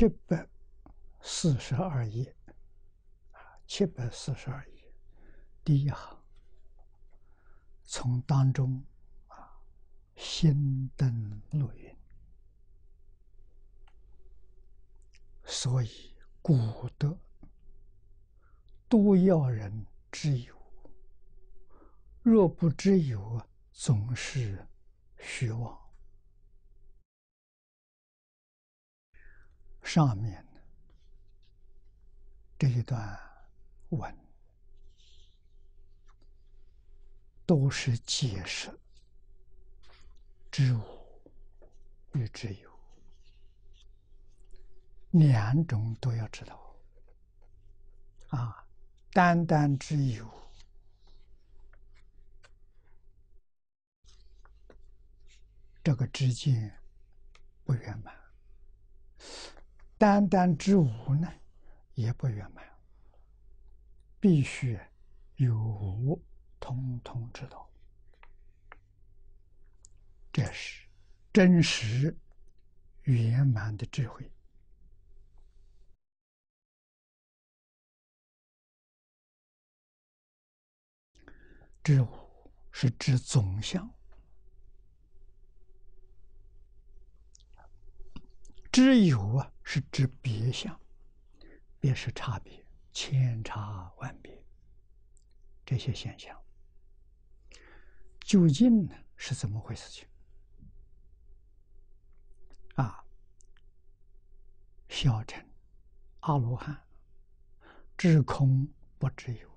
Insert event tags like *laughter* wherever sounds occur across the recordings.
七百四十二页，七百四十二页第一行，从当中啊。心灯落云，所以古德多要人知有，若不知有，总是虚妄。上面这一段文都是解释。知无与知有，两种都要知道。啊，单单知有，这个知见不圆满；单单知无呢，也不圆满。必须有无，通通知道。这是真实圆满的智慧。知无是指总相，知有啊是指别相，别是差别，千差万别。这些现象究竟呢是怎么回事？情？啊，小乘阿罗汉知空不知有，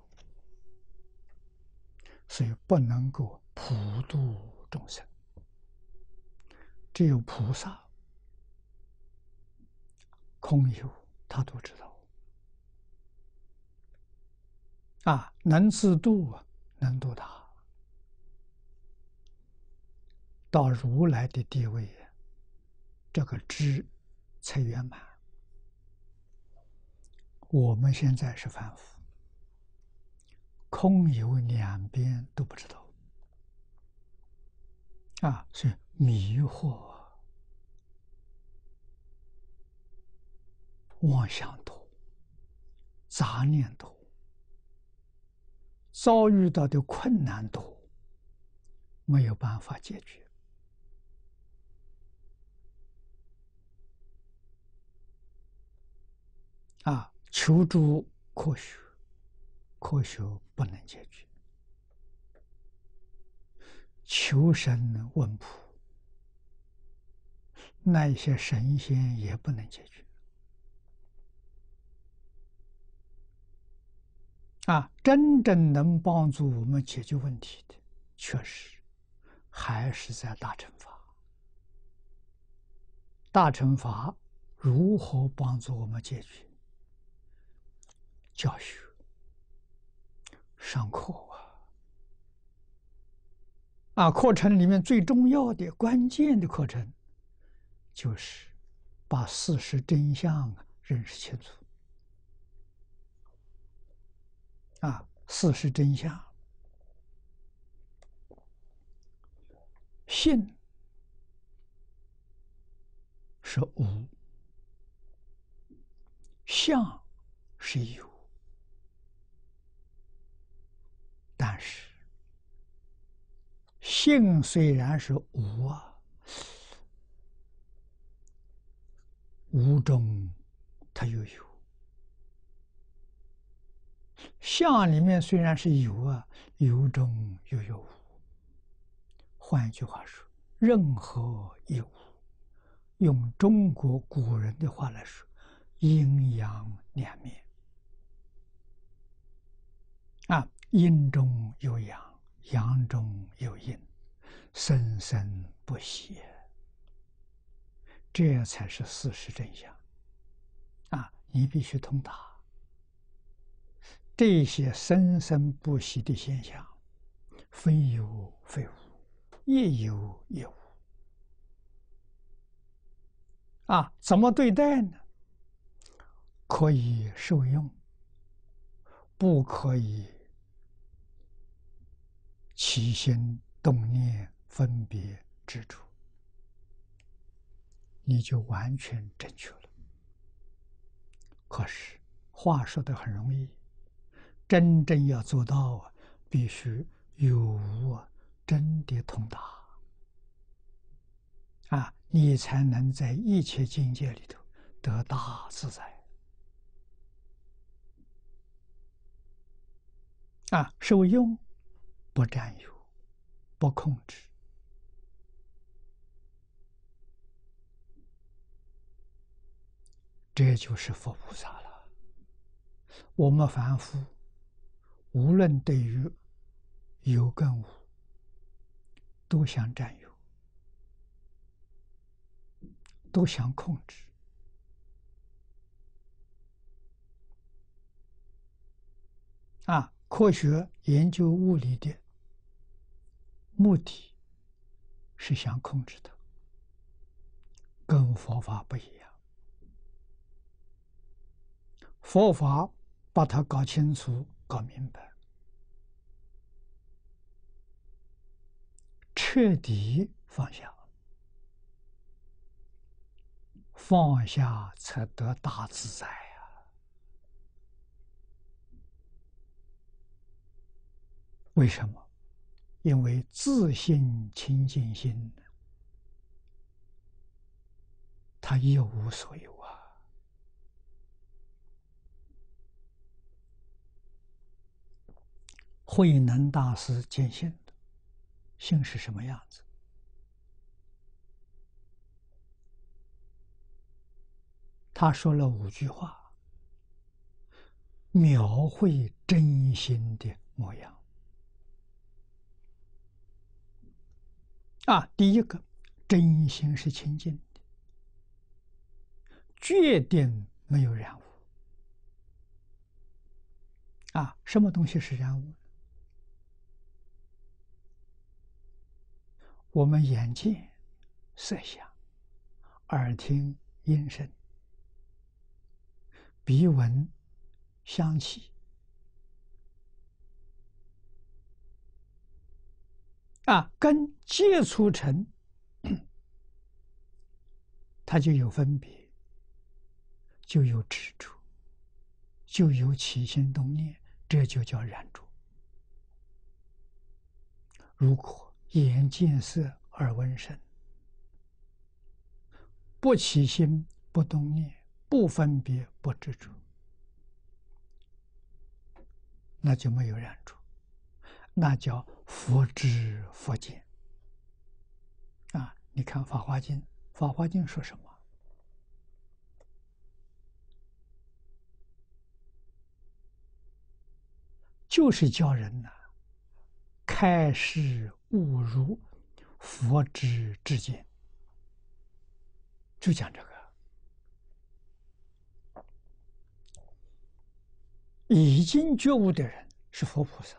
所以不能够普度众生。只有菩萨空有，他都知道。啊，能自度，能度他，到如来的地位。这个知才圆满。我们现在是凡夫，空有两边都不知道啊，是迷惑、妄想多、杂念多，遭遇到的困难多，没有办法解决。啊，求助科学，科学不能解决；求神问卜，那些神仙也不能解决。啊，真正能帮助我们解决问题的，确实还是在大乘法。大乘法如何帮助我们解决？教学、上课啊，啊，课程里面最重要的、关键的课程，就是把事实真相认识清楚。啊，事实真相，性是无，相是有。但是，性虽然是无啊，无中它又有；相里面虽然是有啊，有中又有无。换一句话说，任何一物，用中国古人的话来说，阴阳两面啊。阴中有阳，阳中有阴，生生不息，这才是事实真相。啊，你必须通达这些生生不息的现象，非有非无，也有也无。啊，怎么对待呢？可以受用，不可以起心动念、分别执着，你就完全正确了。可是话说的很容易，真正要做到啊，必须有无真的通达啊，你才能在一切境界里头得大自在。啊，受用不占有，不控制，这就是佛菩萨了。我们凡夫，无论对于有跟无，都想占有，都想控制。啊。科学研究物理的目的，是想控制它，跟佛法不一样。佛法把它搞清楚、搞明白，彻底放下，放下才得大自在。为什么？因为自信清净心，他一无所有啊！慧能大师见性的性是什么样子？他说了五句话，描绘真心的模样。啊，第一个，真心是清净的，决定没有染污。啊，什么东西是染污？我们眼见色相，耳听音声，鼻闻香气。啊，跟接触成，*clears throat* 它就有分别，就有执着，就有起心动念，这就叫染着。如果眼见色，耳闻声，不起心，不动念，不分别，不知足，那就没有染着。那叫佛知佛见啊！你看《法华经》，《法华经》说什么？就是叫人呐，开示悟如佛之之见，就讲这个。已经觉悟的人是佛菩萨。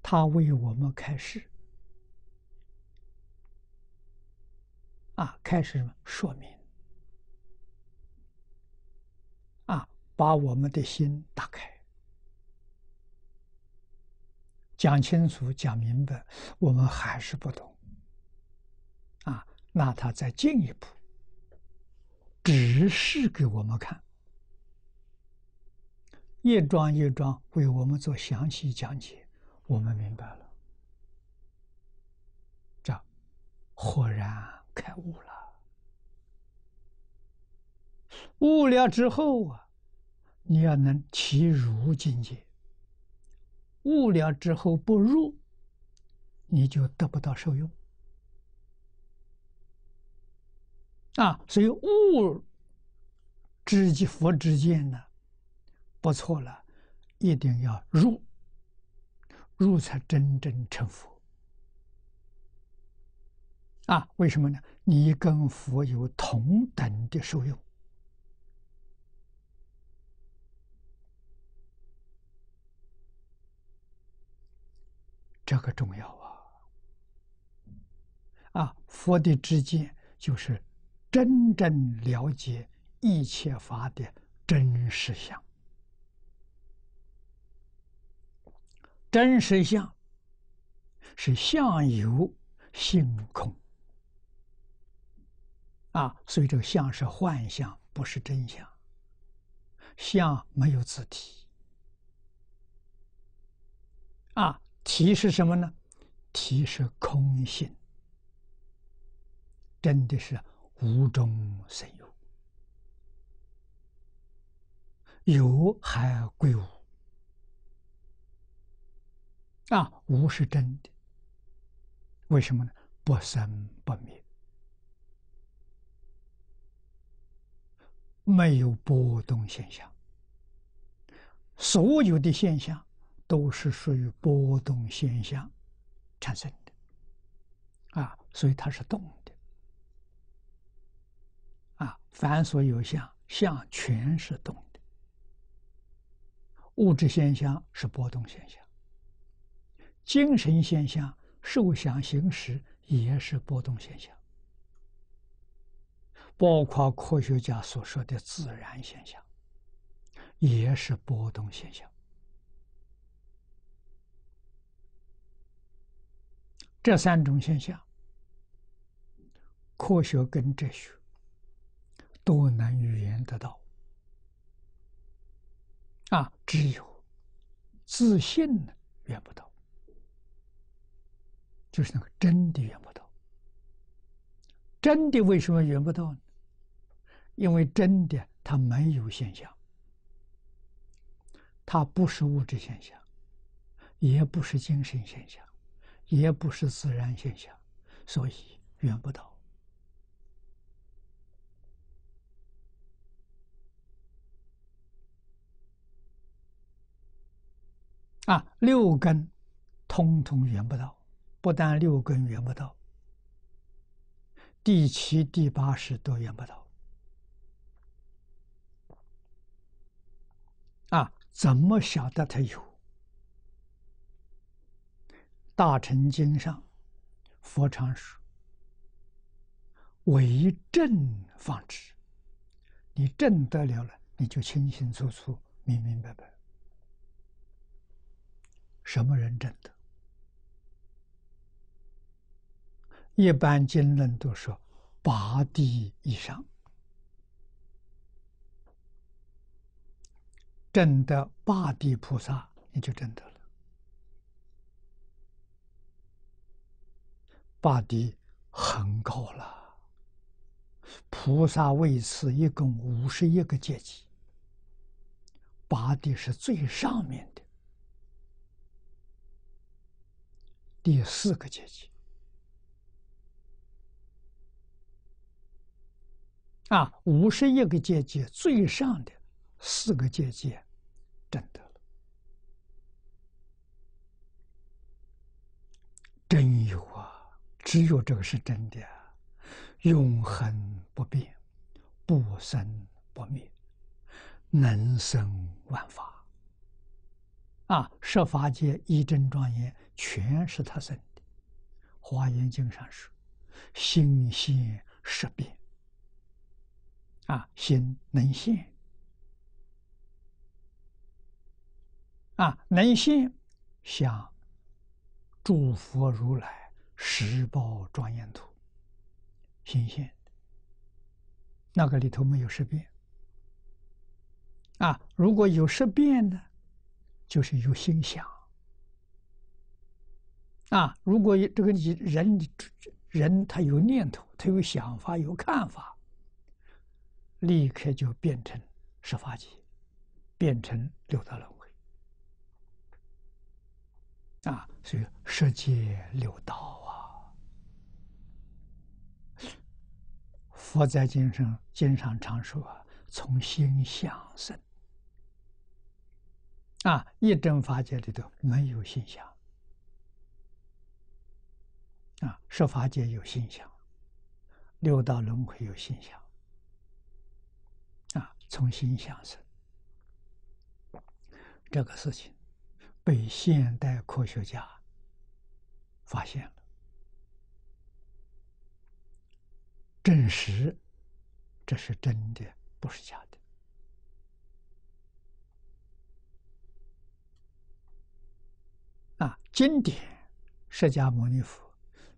他为我们开示，啊，开始说明，啊，把我们的心打开，讲清楚、讲明白，我们还是不懂，啊，那他再进一步，指示给我们看，一桩一桩为我们做详细讲解。我们明白了，这豁然开悟了。悟了之后啊，你要能起如境界。悟了之后不入，你就得不到受用。啊，所以悟知即佛之见呢，不错了，一定要入。入才真正成佛啊？为什么呢？你跟佛有同等的受用，这个重要啊！啊，佛的知见就是真正了解一切法的真实相。真实相是相由性空啊，所以这个相是幻象，不是真相。相没有自体啊，体是什么呢？体是空性，真的是无中生有，有还归无。啊，无是真的，为什么呢？不生不灭，没有波动现象。所有的现象都是属于波动现象产生的，啊，所以它是动的。啊，凡所有相，相全是动的。物质现象是波动现象。精神现象、受想行识也是波动现象，包括科学家所说的自然现象，也是波动现象。这三种现象，科学跟哲学都能预言得到。啊，只有自信呢，圆不到。就是那个真的圆不到，真的为什么圆不到呢？因为真的它没有现象，它不是物质现象，也不是精神现象，也不是自然现象，所以圆不到。啊，六根通通圆不到。不但六根圆不到，第七、第八识都圆不到。啊，怎么晓得他有？大乘经上，佛常说：“为正方知。”你正得了了，你就清清楚楚、明明白白。什么人正得？一般经论都说八地以上，正得八地菩萨，你就正得了。八地很高了，菩萨位次一共五十一个阶级，八地是最上面的第四个阶级。啊，五十一个阶级最上的四个阶级，真的了，真有！只有这个是真的，永恒不变，不生不灭，能生万法。啊，十法界一真庄严，全是他生的。华严经上说：“心现识变。”啊，心能现，啊，能现，像诸佛如来十宝庄严图，心现，那个里头没有识变，啊，如果有识变呢，就是有心想，啊，如果这个你人人他有念头，他有想法，有看法。立刻就变成十法界，变成六道轮回啊！所以十界六道啊，佛在经上经常常说，从心想生啊，一真法界里头没有心想啊，十法界有心想，六道轮回有心想。从心想生，这个事情被现代科学家发现了。证实这是真的，不是假的。啊，经典释迦牟尼佛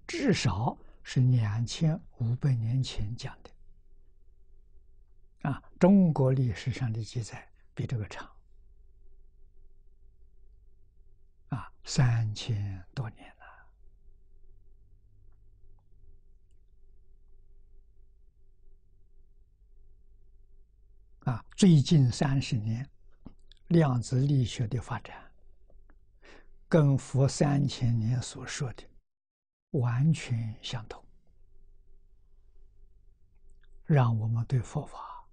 至少是两千五百年前讲的。啊，中国历史上的记载比这个长。啊，三千多年了。啊，最近三十年，量子力学的发展。跟佛三千年所说的完全相同，让我们对佛法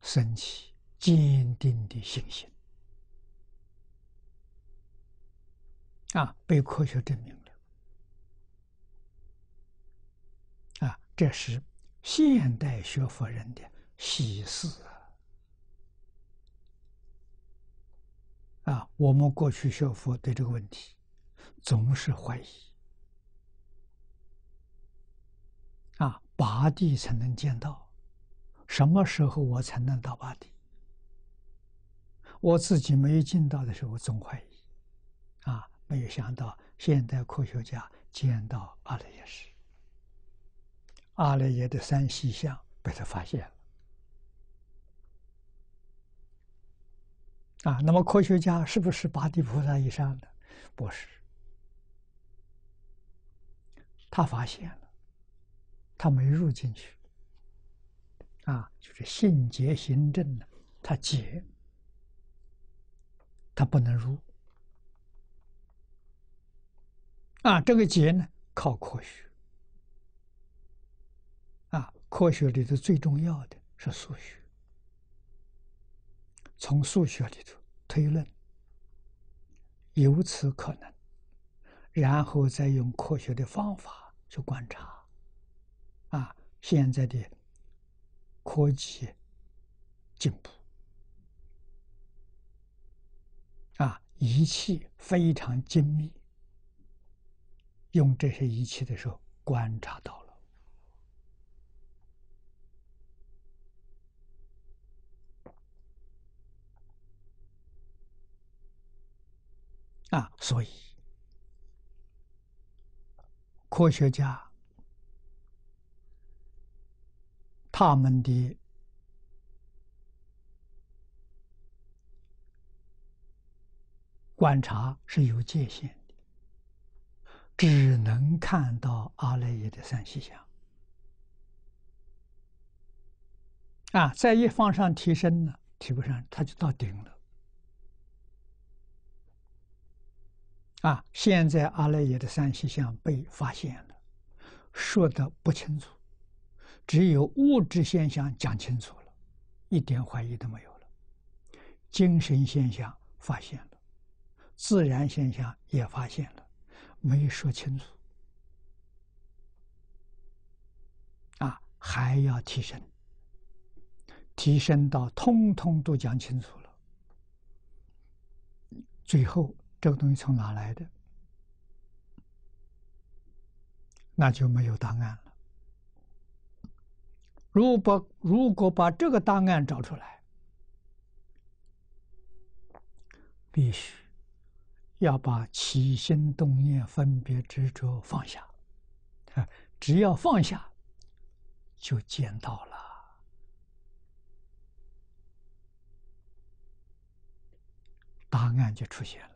升起坚定的信心。啊，被科学证明了。啊，这是现代学佛人的喜事。啊，啊我们过去学佛对这个问题总是怀疑。啊，八地才能见到，什么时候我才能到八地？我自己没有见到的时候，总怀疑。啊，没有想到现代科学家见到阿赖耶识，阿赖耶的三细相被他发现了。啊，那么科学家是不是八地菩萨以上的？不是，他发现了，他没入进去。啊，就是性结行正呢，他结，他不能入。啊，这个结呢，靠科学。科学里头最重要的是数学。从数学里头推论，由此可能，然后再用科学的方法去观察。啊，现在的科技进步，啊，仪器非常精密，用这些仪器的时候观察到了。啊，所以科学家他们的观察是有界限的，只能看到阿赖耶的三细相。啊，再一方上提升呢，提不上，它就到顶了。啊！现在阿赖耶的三细相被发现了，说的不清楚，只有物质现象讲清楚了，一点怀疑都没有了。精神现象发现了，自然现象也发现了，没说清楚。啊，还要提升，提升到通通都讲清楚了，最后。这个东西从哪来的？那就没有答案了。如果如果把这个答案找出来，必须要把起心动念、分别执着放下。啊，*laughs* 只要放下，就见到了，答案就出现了。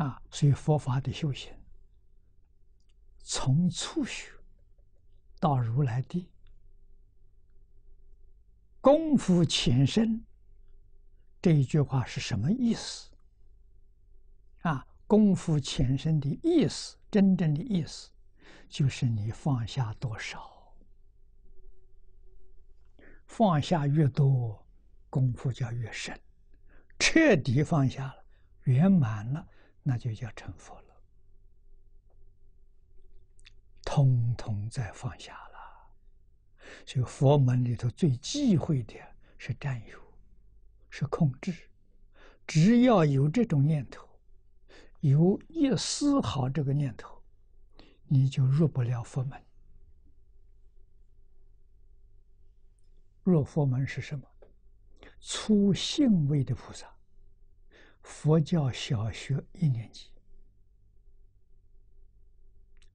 啊，所以佛法的修行，从初学到如来地，功夫浅深。这一句话是什么意思？啊，功夫浅深的意思，真正的意思，就是你放下多少，放下越多，功夫就越深，彻底放下了，圆满了。那就叫成佛了，通通在放下了。所以佛门里头最忌讳的是占有，是控制。只要有这种念头，有一丝毫这个念头，你就入不了佛门。入佛门是什么？初信位的菩萨，佛教小学一年级，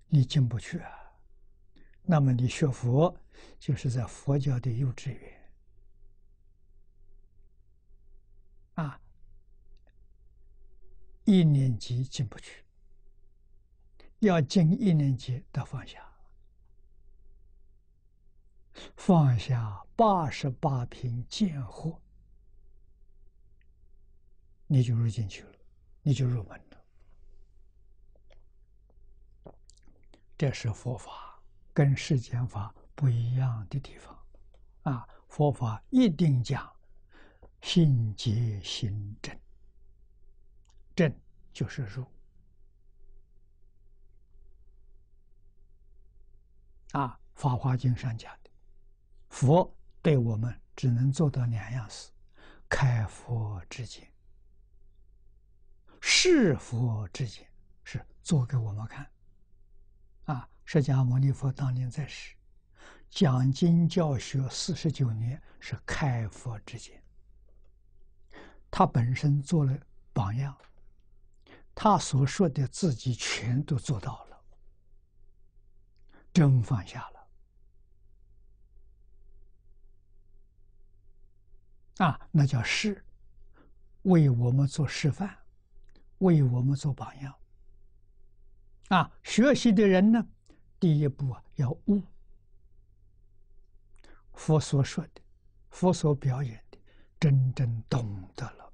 你进不去啊。那么你学佛，就是在佛教的幼稚园啊，一年级进不去，要进一年级得放下。放下八十八品贱货，你就入进去了，你就入门了。这是佛法跟世间法不一样的地方啊！佛法一定讲心结心正，正就是入啊，《法华经》上讲的。佛对我们只能做到两样事：开佛之见、是佛之见，是做给我们看。啊，释迦牟尼佛当年在世，讲经教学四十九年，是开佛之见。他本身做了榜样，他所说的自己全都做到了，真放下了。啊，那叫示，为我们做示范，为我们做榜样。啊，学习的人呢，第一步啊要悟佛所说的，佛所表演的，真正懂得了，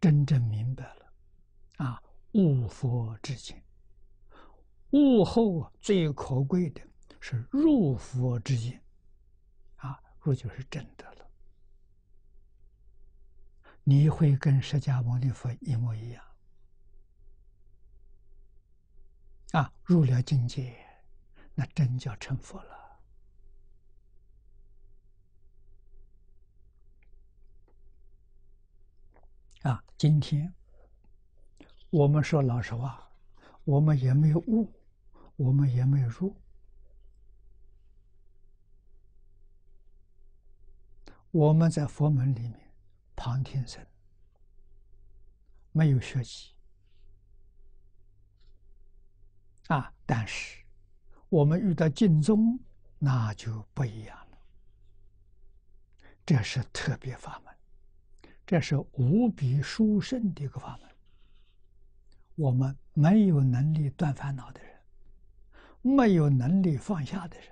真正明白了，啊，悟佛之见。悟后啊，最可贵的是入佛之见。入就是真的了。你会跟释迦牟尼佛一模一样啊！入了境界，那真叫成佛了啊！今天我们说老实话，我们也没有悟，我们也没有入，我们在佛门里面。旁听生，没有学习啊！但是我们遇到净宗，那就不一样了。这是特别法门，这是无比殊胜的一个法门。我们没有能力断烦恼的人，没有能力放下的人，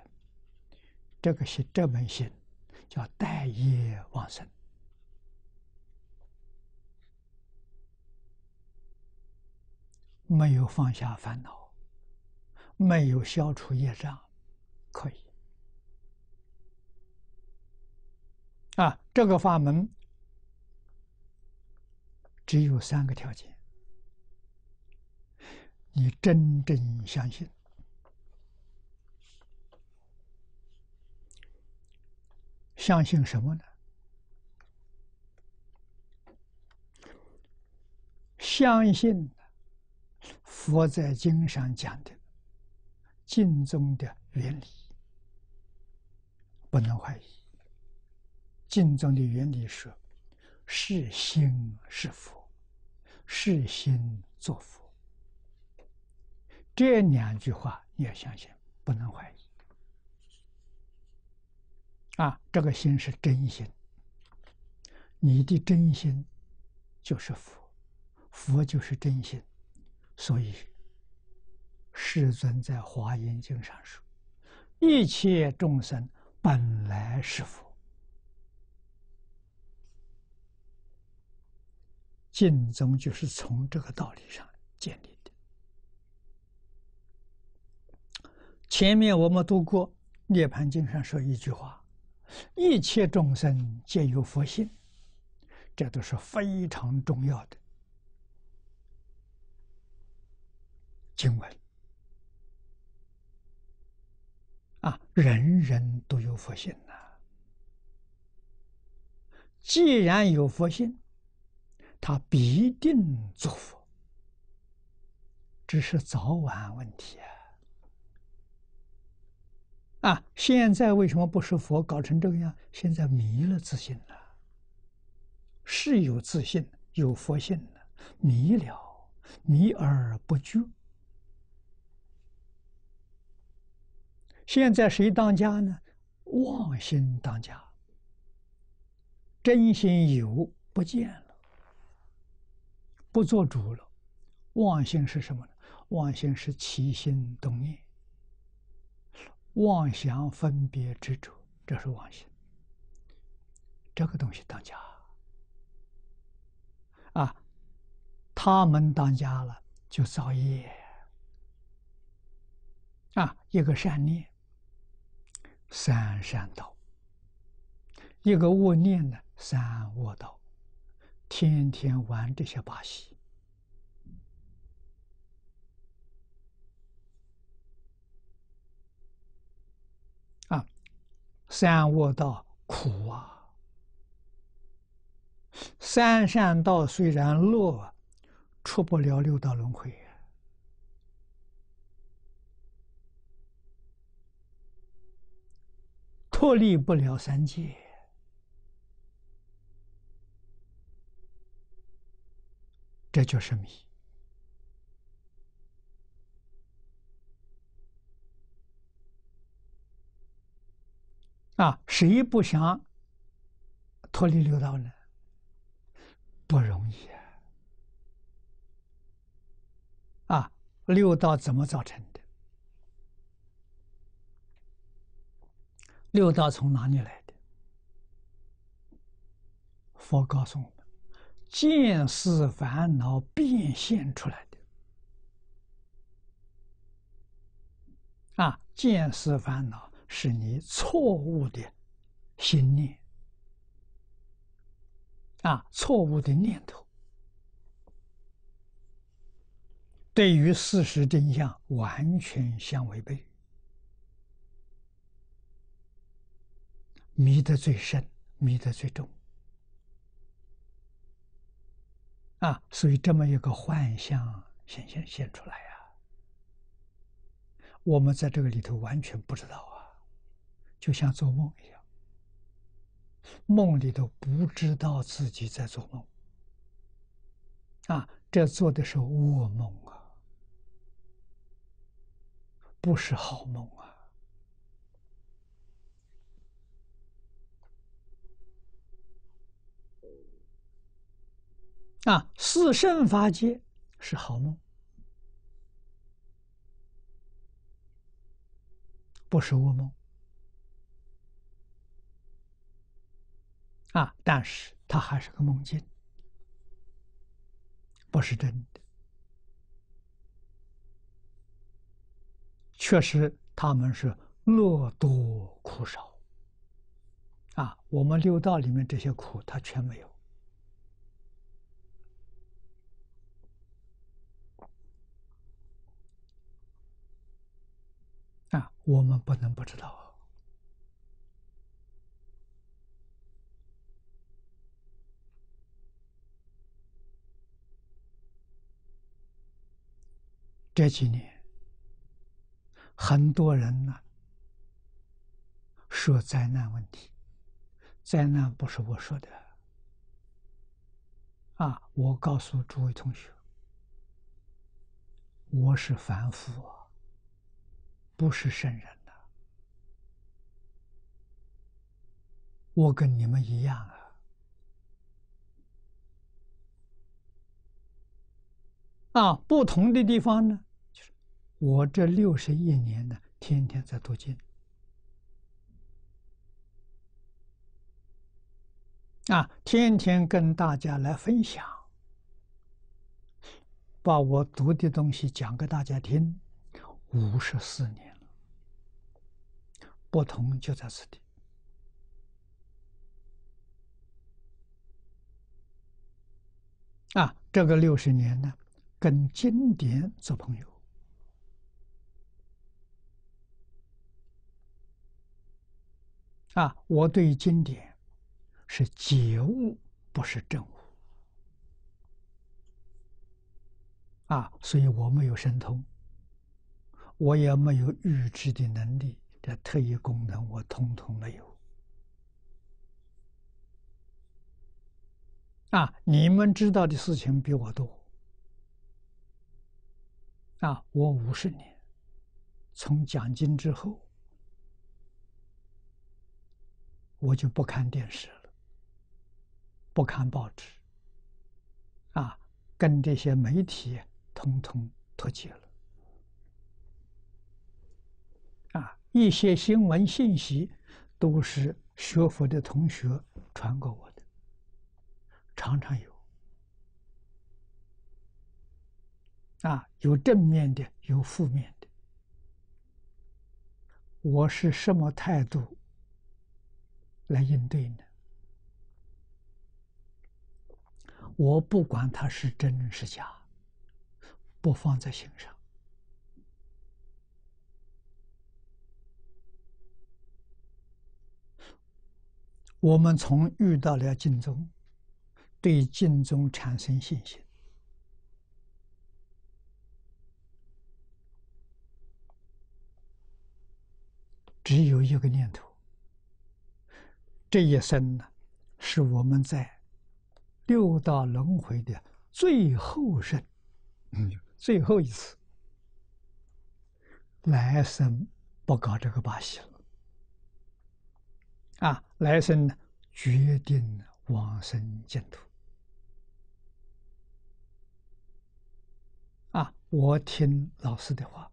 这个是这门心叫待业往生。没有放下烦恼，没有消除业障，可以啊。这个法门只有三个条件：你真正相信，相信什么呢？相信。佛在经上讲的经中的原理，不能怀疑。经中的原理是：是心是佛，是心作佛。这两句话你要相信，不能怀疑。啊，这个心是真心，你的真心就是佛，佛就是真心。所以，世尊在《华严经》上说：“一切众生本来是佛。”净宗就是从这个道理上建立的。前面我们读过《涅盘经》上说一句话：“一切众生皆有佛性。”这都是非常重要的。经文啊，人人都有佛性呐。既然有佛性，他必定做佛。只是早晚问题啊！啊，现在为什么不是佛搞成这个样？现在迷了自信了，是有自信、有佛性的，迷了，迷而不觉。现在谁当家呢？妄心当家，真心有不见了，不做主了。妄心是什么呢？妄心是起心动念、妄想分别执着，这是妄心。这个东西当家啊，他们当家了就造业啊，一个善念。三善道，一个恶念呢，三恶道，天天玩这些把戏啊！三恶道苦啊，三善道虽然乐，出不了六道轮回。脱离不了三界这就是迷啊！谁不想脱离六道呢？不容易啊！六道怎么造成的？六道从哪里来的？佛告诉我们：见思烦恼变现出来的。啊，见思烦恼是你错误的心念，啊，错误的念头，对于事实真相完全相违背。迷得最深，迷得最重，啊！所以这么一个幻象显现现出来呀，我们在这个里头完全不知道啊，就像做梦一样，梦里头不知道自己在做梦，啊，这做的是噩梦啊，不是好梦啊。四圣法界是好梦，不是噩梦。啊，但是它还是个梦境，不是真的。确实，他们是乐多苦少。啊，我们六道里面这些苦，他全没有。啊，我们不能不知道。这几年，很多人呢说灾难问题，灾难不是我说的。啊，我告诉诸位同学，我是凡夫。不是圣人呐，我跟你们一样啊！啊，不同的地方呢，就是我这六十一年呢，天天在读经，啊，天天跟大家来分享，把我读的东西讲给大家听，五十四年。不同就在此地啊！这个六十年呢，跟经典做朋友啊！我对经典是解悟，不是证悟啊，所以我没有神通，我也没有预知的能力，这特异功能我通通没有。啊，你们知道的事情比我多。啊，我五十年，从讲经之后，我就不看电视了，不看报纸，啊，跟这些媒体通通脱节了。啊，一些新闻信息都是学佛的同学传给我的，常常有。啊，有正面的，有负面的。我是什么态度来应对呢？我不管它是真是假，不放在心上。我们从遇到了净宗，对净宗产生信心。只有一个念头，这一生呢，是我们在六道轮回的最后生，嗯，最后一次，来生不搞这个把戏了，啊，来生呢，决定往生净土，啊，我听老师的话。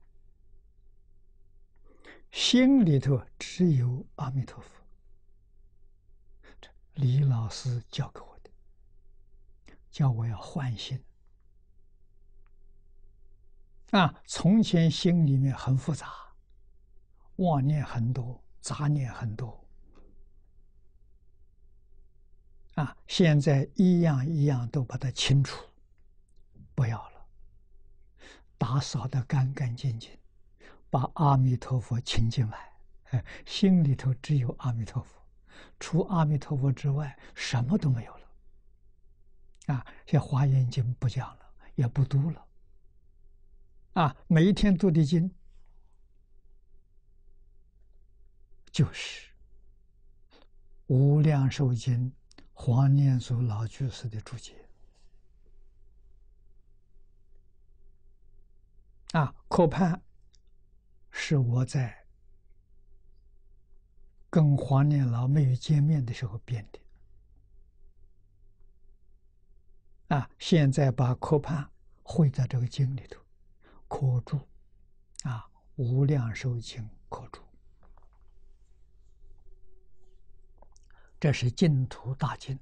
心里头只有阿弥陀佛，李老师教给我的，叫我要换心。啊，从前心里面很复杂，妄念很多，杂念很多。啊，现在一样一样都把它清除，不要了，打扫的干干净净。把阿弥陀佛请进来，心里头只有阿弥陀佛，除阿弥陀佛之外，什么都没有了。啊，像《华严经》不讲了，也不读了。啊，每一天读的经，就是《无量寿经》黄念祖老居士的注解。啊，可盼。是我在跟黄念老没有见面的时候编的，啊，现在把科判汇在这个经里头，科注，啊，无量寿经科注，这是净土大经，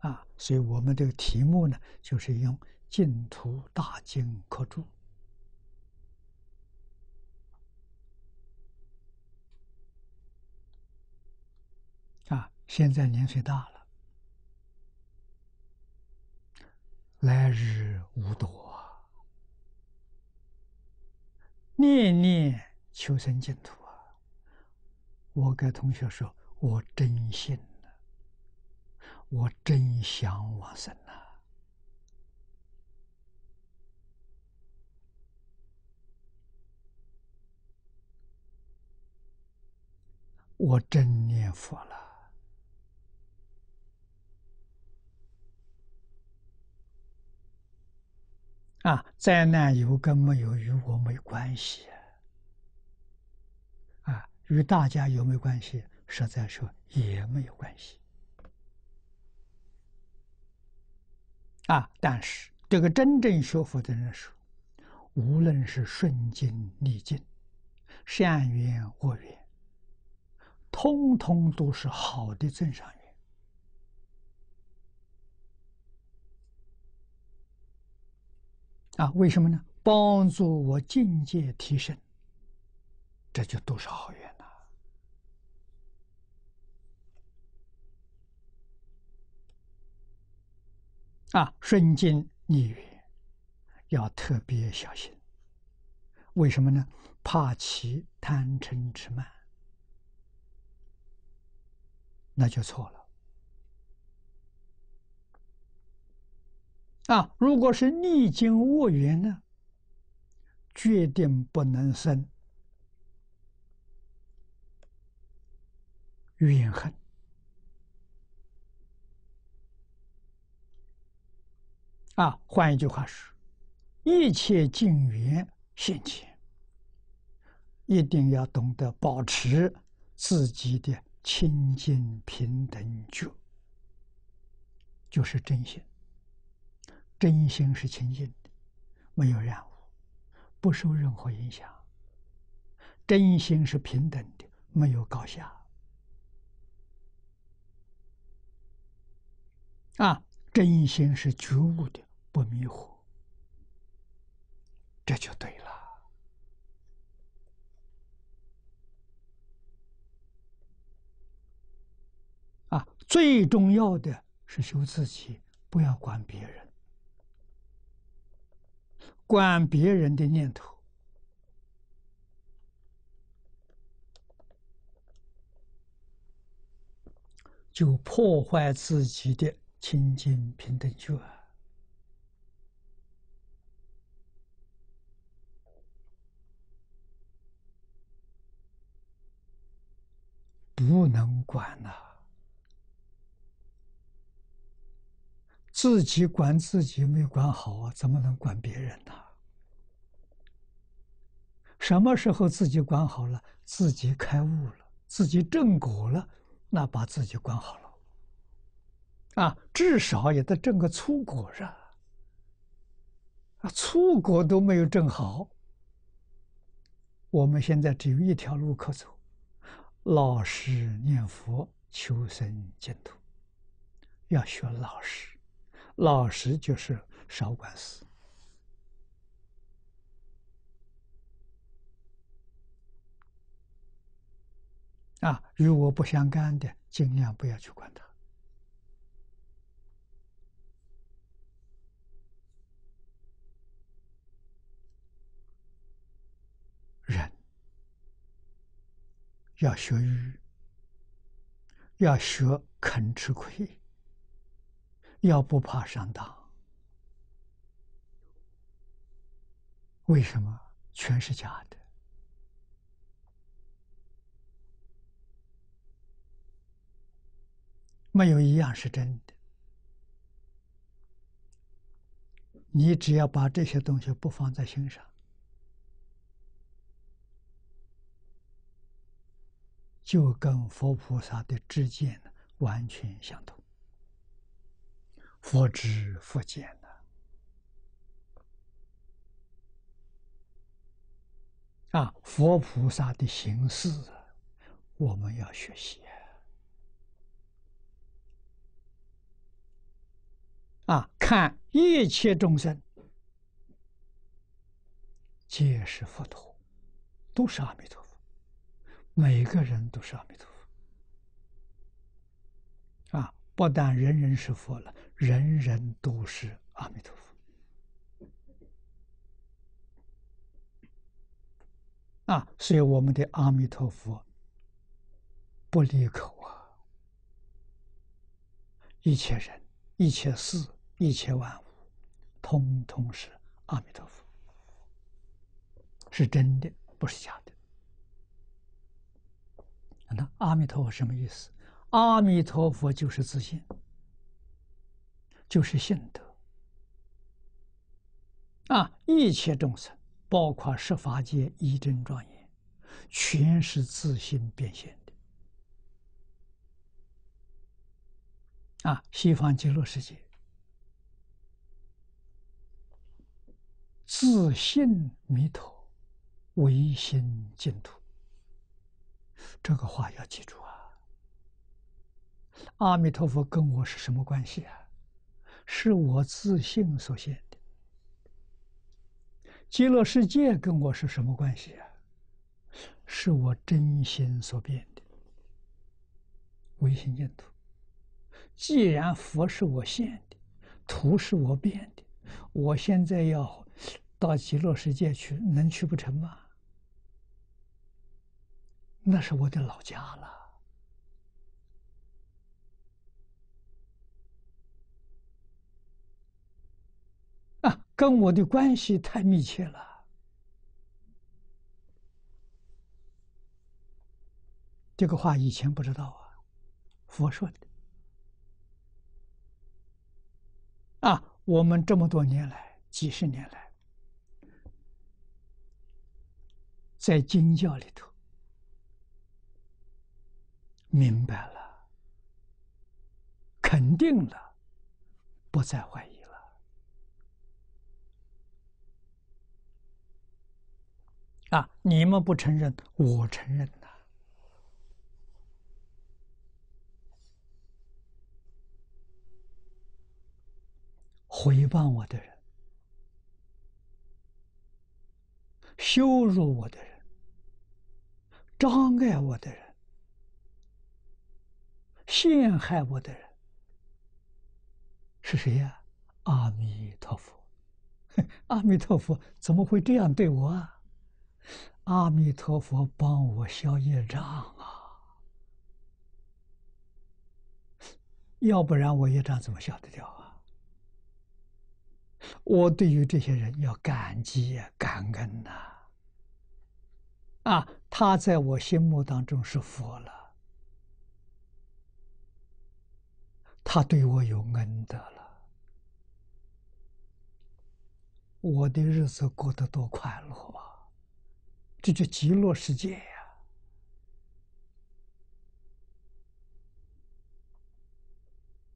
啊，所以我们这个题目呢，就是用净土大经刻注。啊，现在年岁大了，来日无多，念念求生净土啊！我跟同学说，我真信了，我真想往生呐，我真念佛了。啊，灾难有跟没有与我没关系，啊，与大家有没有关系？实在说也没有关系。啊，但是这个真正学佛的人说，无论是顺境逆境，善缘恶缘，通通都是好的正上缘。啊，为什么呢？帮助我境界提升，这就都是好缘呐。啊，顺境逆缘要特别小心。为什么呢？怕其贪嗔痴慢，那就错了。啊，如果是逆境恶缘呢，决定不能生怨恨。啊，换一句话说，一切境缘现前，一定要懂得保持自己的清净平等觉，就是真心。真心是清净的，没有染污，不受任何影响。真心是平等的，没有高下。啊。真心是觉悟的，不迷惑，这就对了。啊，最重要的是修自己，不要管别人，管别人的念头，就破坏自己的。清净平等觉，不能管呐！自己管自己没管好啊，怎么能管别人呢？什么时候自己管好了，自己开悟了，自己正果了，那把自己管好了。啊，至少也得挣个粗果啊！啊，粗果都没有挣好，我们现在只有一条路可走：老实念佛，求生净土。要学老实，老实就是少管事。啊，与我不相干的，尽量不要去管人。要学愚，要学肯吃亏，要不怕上当。为什么？全是假的，没有一样是真的。你只要把这些东西不放在心上。就跟佛菩萨的知见完全相同，佛知佛见呢。啊，佛菩萨的形式，我们要学习啊！看一切众生，皆是佛陀，都是阿弥陀。每个人都是阿弥陀佛啊！不但人人是佛了，人人都是阿弥陀佛啊！所以我们的阿弥陀佛不离口啊！一切人、一切事、一切万物，通通是阿弥陀佛，是真的，不是假的。那阿弥陀佛什么意思？阿弥陀佛就是自信，就是信德啊！一切众生，包括十法界一真庄严，全是自信变现的啊！西方极乐世界，自信弥陀，唯心净土。这个话要记住啊！阿弥陀佛跟我是什么关系啊？是我自信所现的。极乐世界跟我是什么关系啊？是我真心所变的。唯心净土。既然佛是我现的，土是我变的，我现在要到极乐世界去，能去不成吗？那是我的老家了啊。跟我的关系太密切了。这个话以前不知道啊，佛说的。啊，我们这么多年来，几十年来，在经教里头明白了，肯定了，不再怀疑了。啊，你们不承认，我承认。诽谤我的人，羞辱我的人，障碍我的人，陷害我的人，是谁呀？阿弥陀佛！*laughs* 阿弥陀佛，怎么会这样对我啊？阿弥陀佛，帮我消业障啊！要不然我业障怎么消得掉啊？我对于这些人要感激感恩呐！啊，他在我心目当中是佛了，他对我有恩德了，我的日子过得多快乐啊！这就极乐世界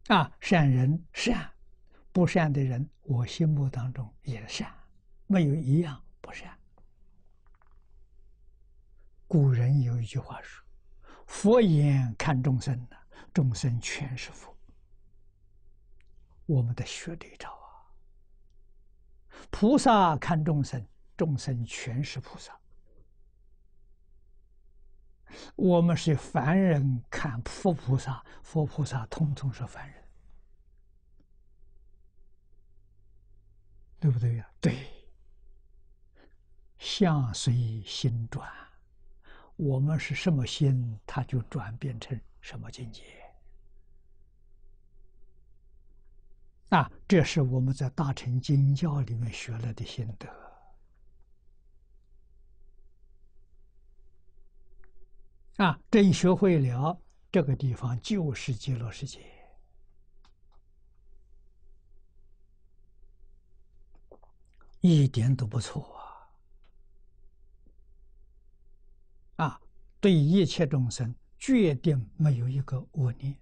呀！啊，善人善。不善的人，我心目当中也善，没有一样不善。古人有一句话说：“佛眼看众生呢，众生全是佛。”我们得学这一招啊！菩萨看众生，众生全是菩萨。我们是凡人看佛菩萨，佛菩萨通通是凡人。对不对呀？对，相随心转，我们是什么心，它就转变成什么境界。啊，这是我们在大乘经教里面学来的心得。啊，真学会了，这个地方就是极乐世界。一点都不错啊！啊，对一切众生，决定没有一个恶念，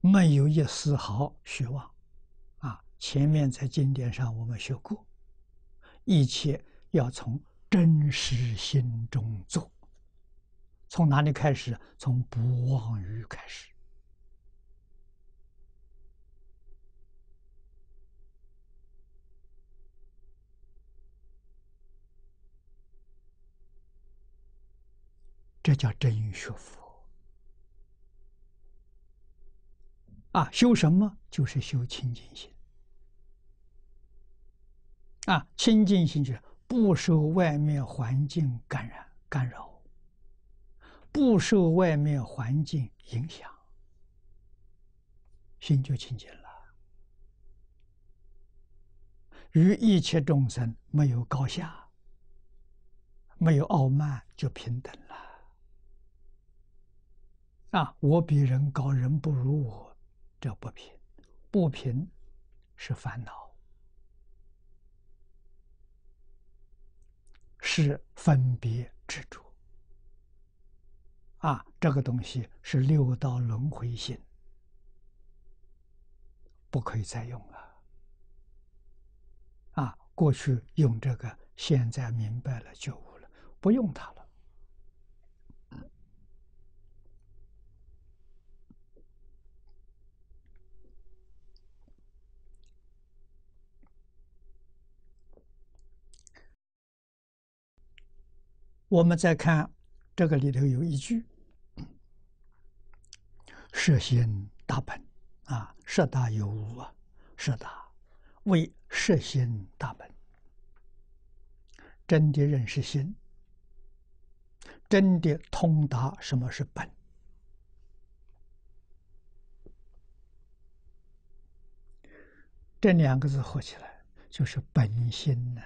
没有一丝毫虚妄。啊，前面在经典上我们学过，一切要从真实心中做。从哪里开始？从不妄语开始。这叫真学佛啊！修什么？就是修清净心啊！清净心就是不受外面环境感染干扰，不受外面环境影响，心就清净了。与一切众生没有高下，没有傲慢，就平等了。啊，我比人高，人不如我，这不平，不平是烦恼，是分别执着。啊，这个东西是六道轮回性，不可以再用了。啊，过去用这个，现在明白了就悟了，不用它了。我们再看这个里头有一句：“摄心大本啊，摄大有无啊，摄大为摄心大本。真的认识心，真的通达什么是本。这两个字合起来就是本心呢。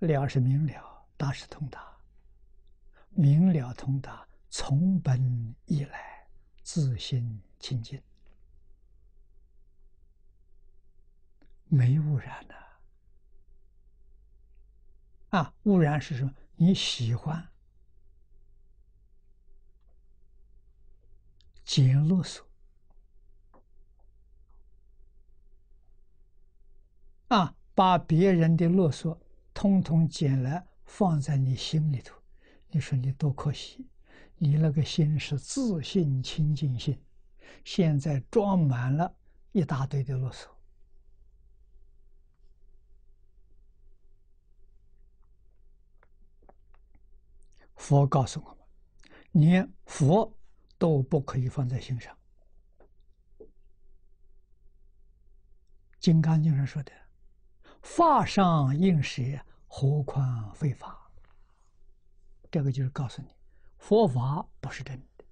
了是明了，达是通达。明了通达，从本以来，自心清净，没污染的。啊，污染是什么？你喜欢捡啰嗦啊，把别人的啰嗦通通捡来放在你心里头。你说你多可惜，你那个心是自信清净心，现在装满了一大堆的啰嗦。佛告诉我们，连佛都不可以放在心上。《金刚经》上说的：“法上应舍，何况非法。”这个就是告诉你，佛法不是真的。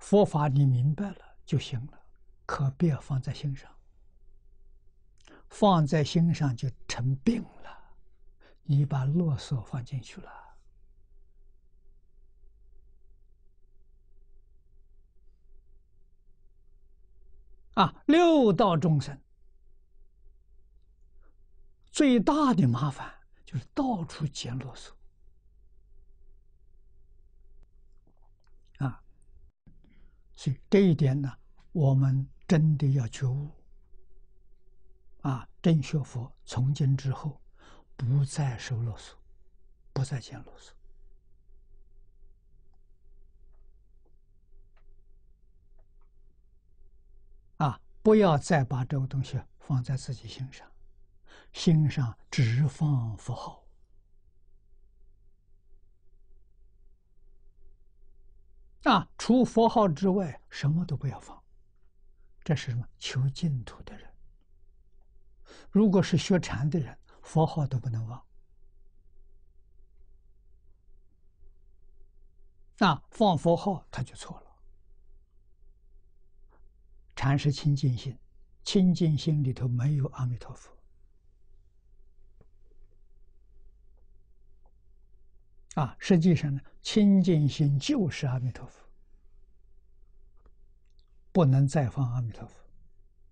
佛法你明白了就行了，可别放在心上。放在心上就成病了，你把啰嗦放进去了。啊，六道众生最大的麻烦。就是到处捡啰嗦啊，所以这一点呢，我们真的要觉悟啊！真学佛从今之后，不再收啰嗦，不再捡啰嗦啊！不要再把这个东西放在自己心上。心上只放佛号啊，除佛号之外，什么都不要放。这是什么？求净土的人。如果是学禅的人，佛号都不能忘。啊，放佛号他就错了。禅是清净心，清净心里头没有阿弥陀佛。啊，实际上呢，清净心就是阿弥陀佛，不能再放阿弥陀佛，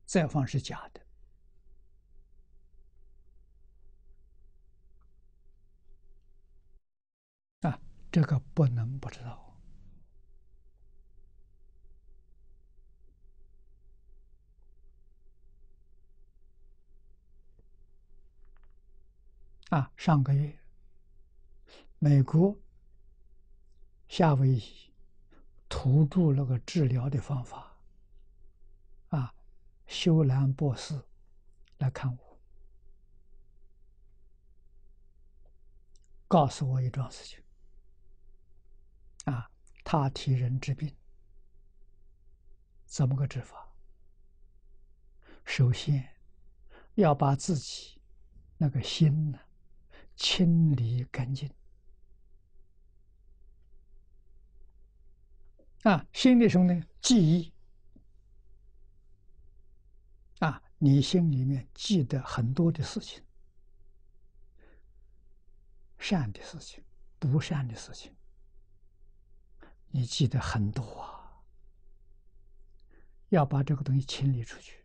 再放是假的。啊，这个不能不知道。啊，上个月。美国夏威夷土著那个治疗的方法，啊，修兰博士来看我，告诉我一桩事情，啊，他替人治病，怎么个治法？首先要把自己那个心呢清理干净。啊，心里什么呢？记忆啊，你心里面记得很多的事情，善的事情，不善的事情，你记得很多啊。要把这个东西清理出去，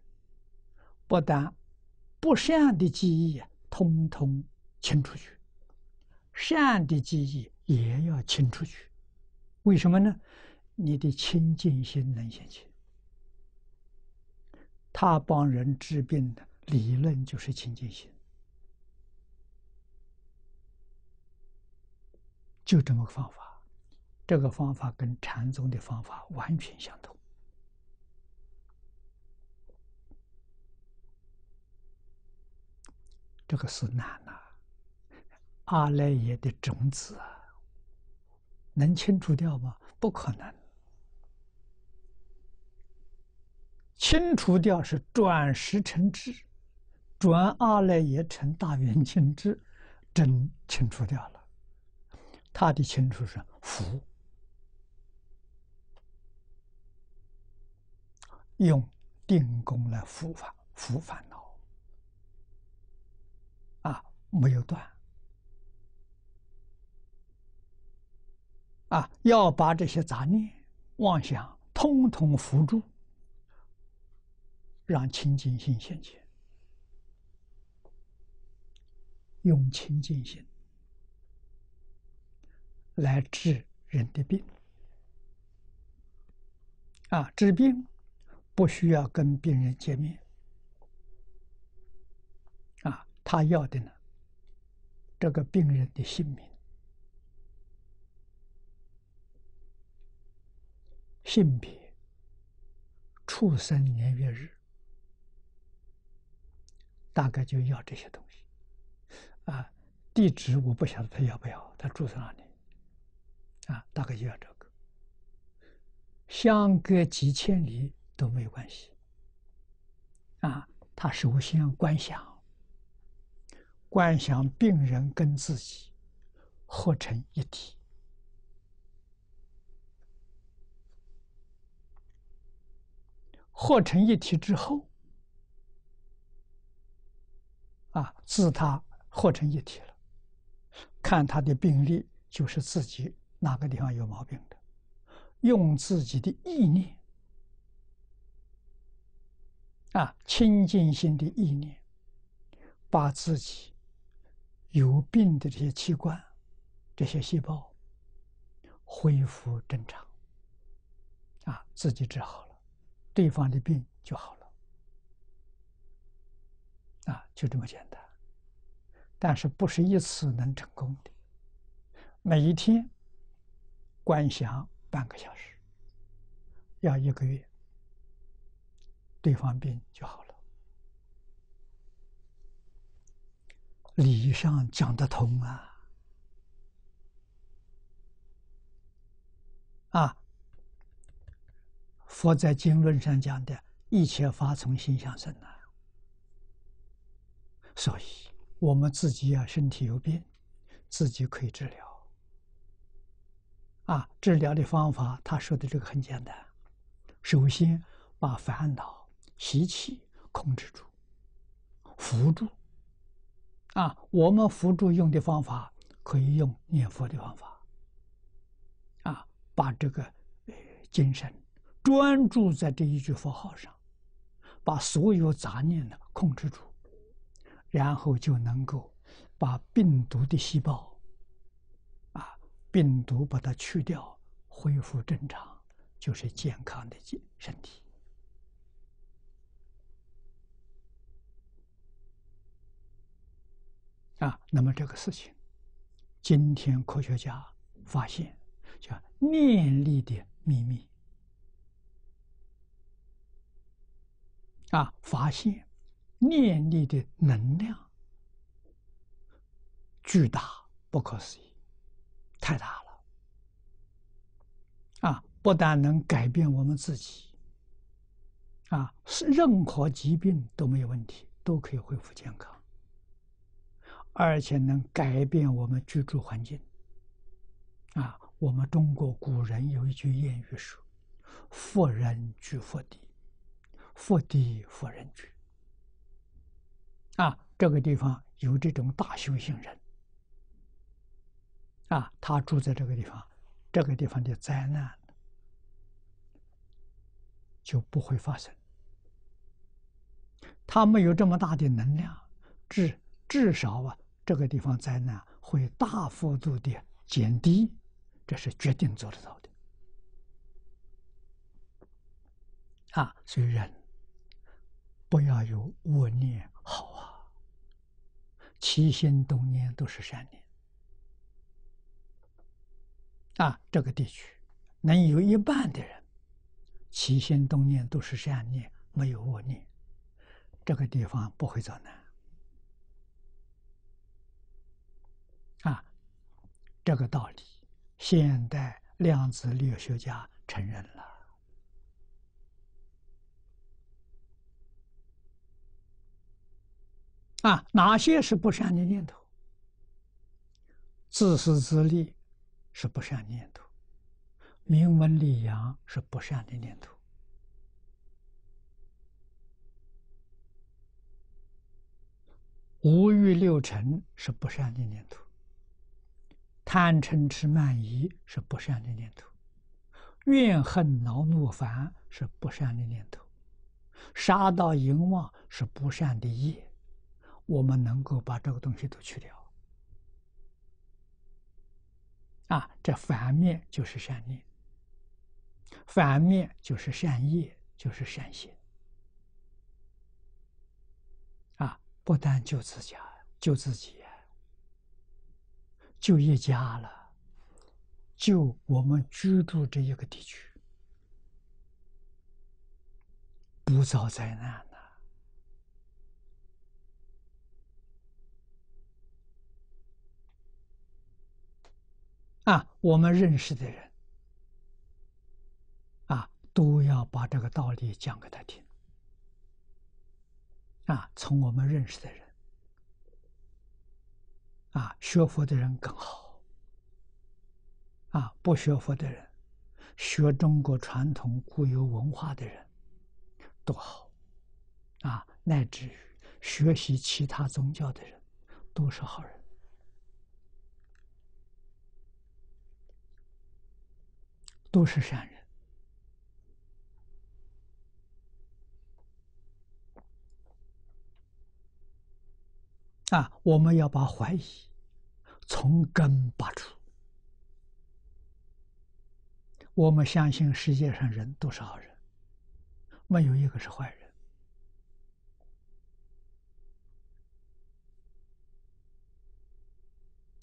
不但不善的记忆通通清出去，善的记忆也要清出去。为什么呢？你的清净心能现前，他帮人治病的理论就是清净心，就这么个方法。这个方法跟禅宗的方法完全相同。这个是难呐，阿赖耶的种子啊，能清除掉吗？不可能。清除掉是转识成智，转阿赖耶成大圆净智，真清除掉了。他的清除是福用定功来伏法伏烦恼，啊，没有断，啊，要把这些杂念、妄想通通扶住，让清净心现前，用清净心来治人的病。啊，治病不需要跟病人见面。啊，他要的呢，这个病人的姓名、性别、出生年月日，大概就要这些东西。啊，地址我不晓得他要不要，他住在哪里？啊，大概就要这个。相隔几千里都没有关系，啊，他首先观想，观想病人跟自己合成一体，合成一体之后，啊，自他合成一体了，看他的病历，就是自己哪个地方有毛病的。用自己的意念啊，清净心的意念，把自己有病的这些器官、这些细胞恢复正常啊，自己治好了，对方的病就好了啊，就这么简单。但是不是一次能成功的，每一天观想。半个小时，要一个月，对方病就好了。理上讲得通啊！啊，佛在经论上讲的一切法从心想生啊，所以我们自己啊，身体有病，自己可以治疗。啊，治疗的方法，他说的这个很简单。首先，把烦恼习气控制住，扶住。啊，我们扶住用的方法，可以用念佛的方法。啊，把这个呃精神专注在这一句佛号上，把所有杂念呢控制住，然后就能够把病毒的细胞。啊病毒把它去掉，恢复正常，就是健康的健身体。啊，那么这个事情，今天科学家发现，叫念力的秘密。啊，发现念力的能量巨大，不可思议。太大了，啊！不但能改变我们自己，啊，是任何疾病都没有问题，都可以恢复健康，而且能改变我们居住环境。啊，我们中国古人有一句谚语说：“富人居富地，富地富人居。”啊，这个地方有这种大修行人。啊，他住在这个地方，这个地方的灾难就不会发生。他没有这么大的能量，至至少啊，这个地方灾难会大幅度的减低，这是决定做得到的。啊，所以人不要有恶念，起心动念都是善念。啊，这个地区能有一半的人起心动念都是善念，没有恶念，这个地方不会遭难。啊，这个道理，现代量子力学家承认了。啊哪些是不善的念头？自私自利是不善念头名闻利养是不善的念头。五欲六尘是不善的念头贪嗔痴慢疑是不善的念头怨恨恼怒烦是不善的念头杀盗淫妄是不善的业。我们能够把这个东西都去掉，啊，这反面就是善念，反面就是善业，就是善行。不但救自家，救自己，救一家了，救我们居住这一个地区，不遭灾难了。啊，我们认识的人，啊，都要把这个道理讲给他听。啊，从我们认识的人，啊，学佛的人更好，啊，不学佛的人，学中国传统固有文化的人，都好，啊，乃至于学习其他宗教的人，都是好人，都是善人。啊，我们要把怀疑从根拔除。我们相信世界上人都是好人，没有一个是坏人。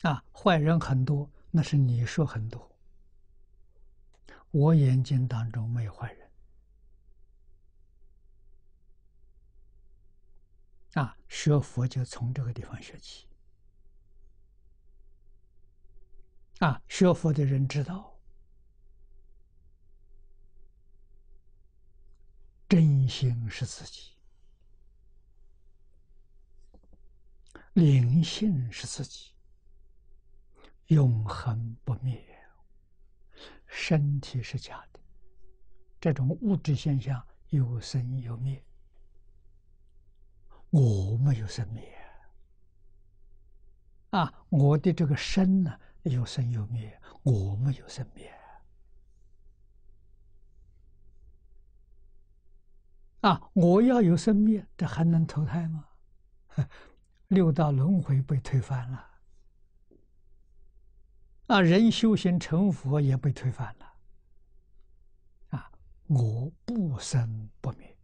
啊，坏人很多，那是你说很多。我眼睛当中没有坏人。啊，学佛就从这个地方学起。啊，学佛的人知道，真心是自己，灵性是自己，永恒不灭，身体是假的，这种物质现象有生有灭。我没有生灭啊！我的这个身呢，有生有灭，我没有生灭啊！我要有生灭，这还能投胎吗？*laughs* 六道轮回被推翻了啊！人修行成佛也被推翻了啊！我不生不灭。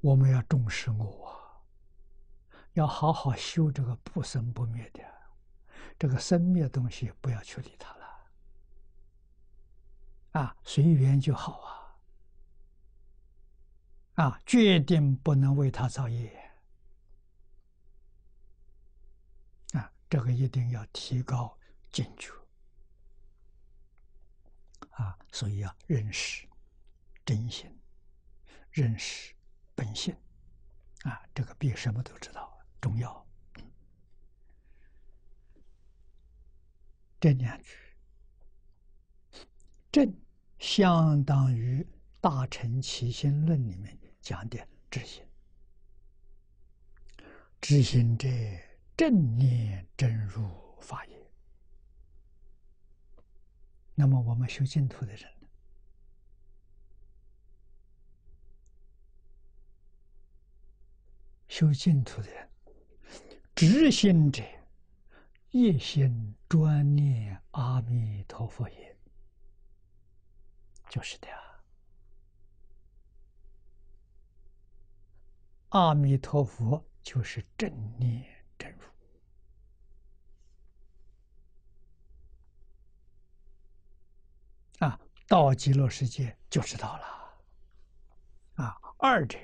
我们要重视我，要好好修这个不生不灭的，这个生灭东西不要去理它了，啊，随缘就好啊，啊，决定不能为他造业，啊，这个一定要提高警觉，啊，所以要认识真心，认识。本性，啊，这个比什么都知道重要。这两句，正相当于《大乘起心论》里面讲的知心。知心者，正念真如法也。那么，我们修净土的人。修净土的人，执心者，一心专念阿弥陀佛也，就是的。阿弥陀佛就是正念真如，啊，到极乐世界就知道了，啊，二者。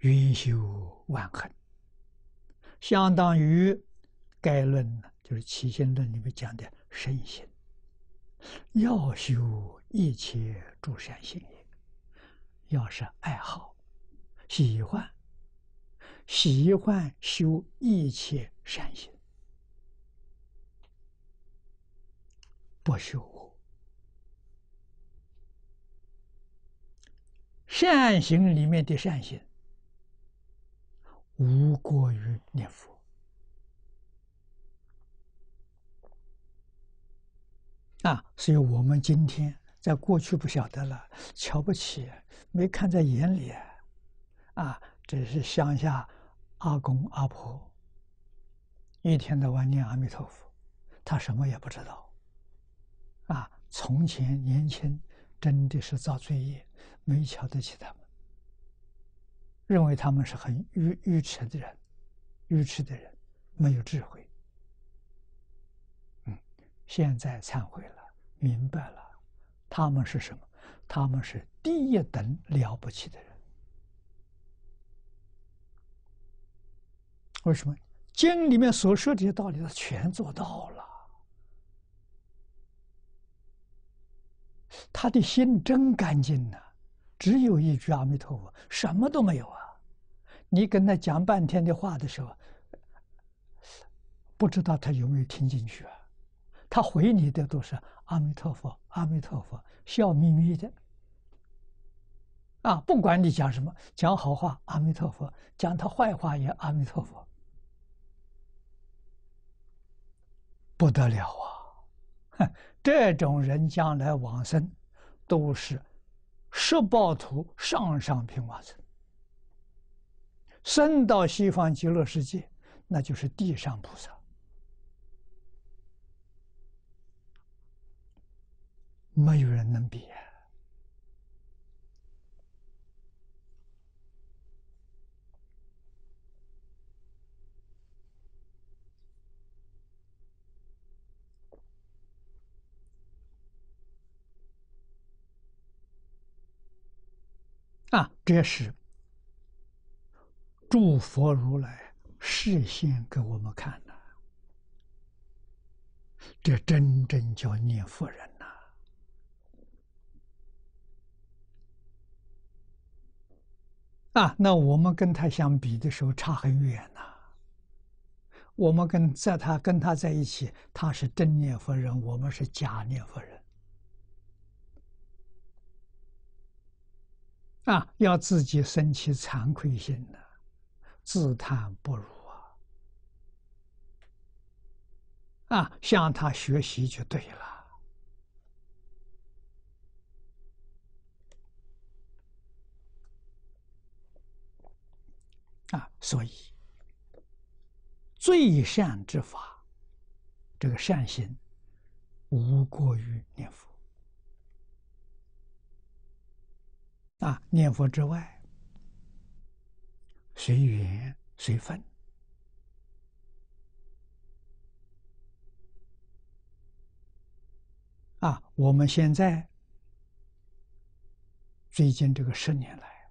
云修万恒，相当于该论呢，就是起心论里面讲的身心，要修一切诸善行也。要是爱好、喜欢、喜欢修一切善行，不修善行里面的善行。无过于念佛。啊，所以我们今天在过去不晓得了，瞧不起，没看在眼里，啊，只是乡下阿公阿婆，一天到晚念阿弥陀佛，他什么也不知道。啊，从前年轻真的是造罪业，没瞧得起他们，认为他们是很愚愚痴的人，愚痴的人，没有智慧。嗯，现在忏悔了。明白了，他们是什么？他们是第一等了不起的人。为什么？经里面所说这些道理，他全做到了。他的心真干净呐，只有一句阿弥陀佛，什么都没有啊。你跟他讲半天的话的时候，不知道他有没有听进去啊？他回你的都是。阿弥陀佛，阿弥陀佛，笑眯眯的啊！不管你讲什么，讲好话，阿弥陀佛；讲他坏话也阿弥陀佛，不得了啊！*laughs* 这种人将来往生都是十报图上上品往生，生到西方极乐世界，那就是地上菩萨。没有人能比！啊这是诸佛如来示现给我们看的，这真正叫念佛人呐。啊，那我们跟他相比的时候差很远呐。我们跟在他跟他在一起，他是真念佛人，我们是假念佛人。啊，要自己升起惭愧心的，自叹不如啊！啊，向他学习就对了。啊，所以最善之法，这个善心无过于念佛。啊，念佛之外，随缘随分。啊，我们现在最近这个十年来，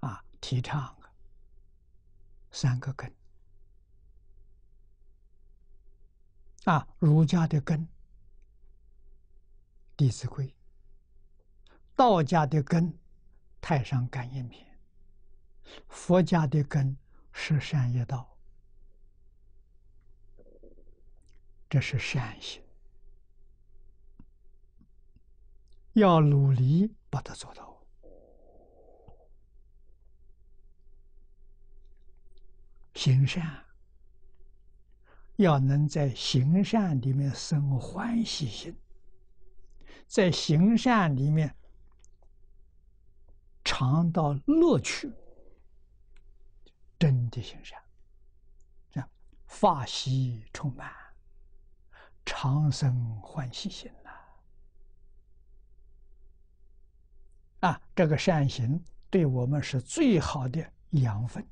啊，提倡。三个根啊，儒家的根《弟子规》，道家的根《太上感应篇》，佛家的根《是善业道》，这是善行，要努力把它做到。行善，要能在行善里面生欢喜心，在行善里面尝到乐趣，真的行善，这样发喜充满，长生欢喜心呐！啊，这个善行对我们是最好的养分。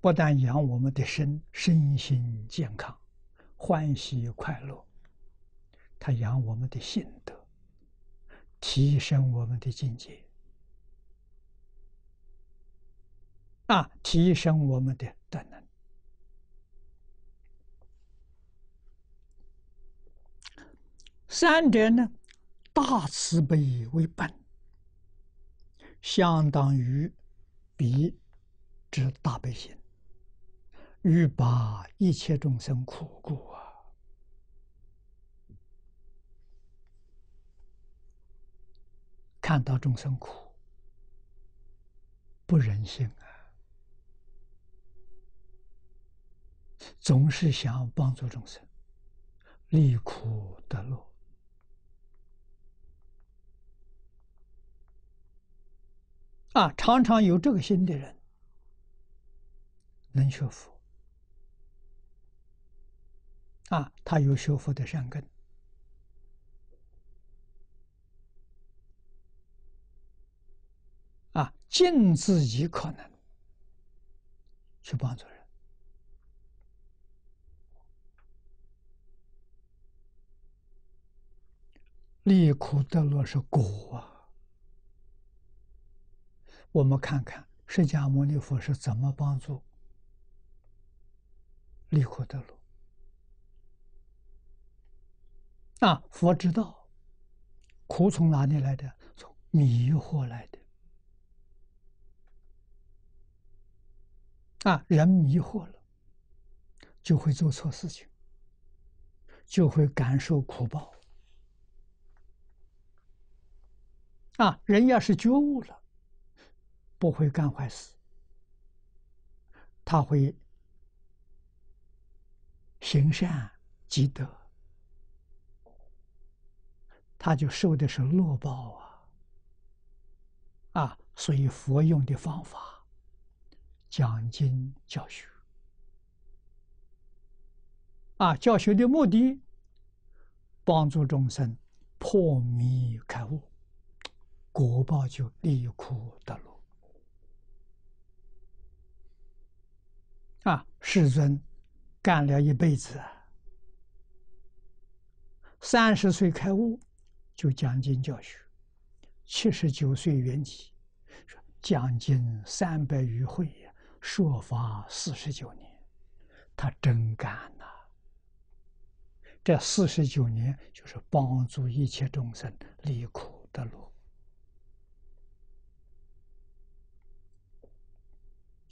不但养我们的身身心健康、欢喜快乐，它养我们的性德，提升我们的境界，啊，提升我们的德能。三者呢，大慈悲为本，相当于比之大悲心。欲把一切众生苦故啊，看到众生苦，不忍心啊，总是想帮助众生，离苦得乐。啊，常常有这个心的人，能学佛。啊，他有学佛的善根。尽自己可能去帮助人，离苦得乐是果啊！我们看看释迦牟尼佛是怎么帮助离苦得乐。啊，佛知道苦从哪里来的？从迷惑来的。啊，人迷惑了，就会做错事情，就会感受苦报。啊，人要是觉悟了，不会干坏事，他会行善积德，他就受的是乐报啊！啊，所以佛用的方法。讲经教学，啊，教学的目的，帮助众生破迷开悟，果报就离苦得乐。啊，世尊干了一辈子，三十岁开悟，就讲经教学，七十九岁圆寂，说讲经三百余会。说法四十九年，他真干呐！这四十九年就是帮助一切众生离苦得乐。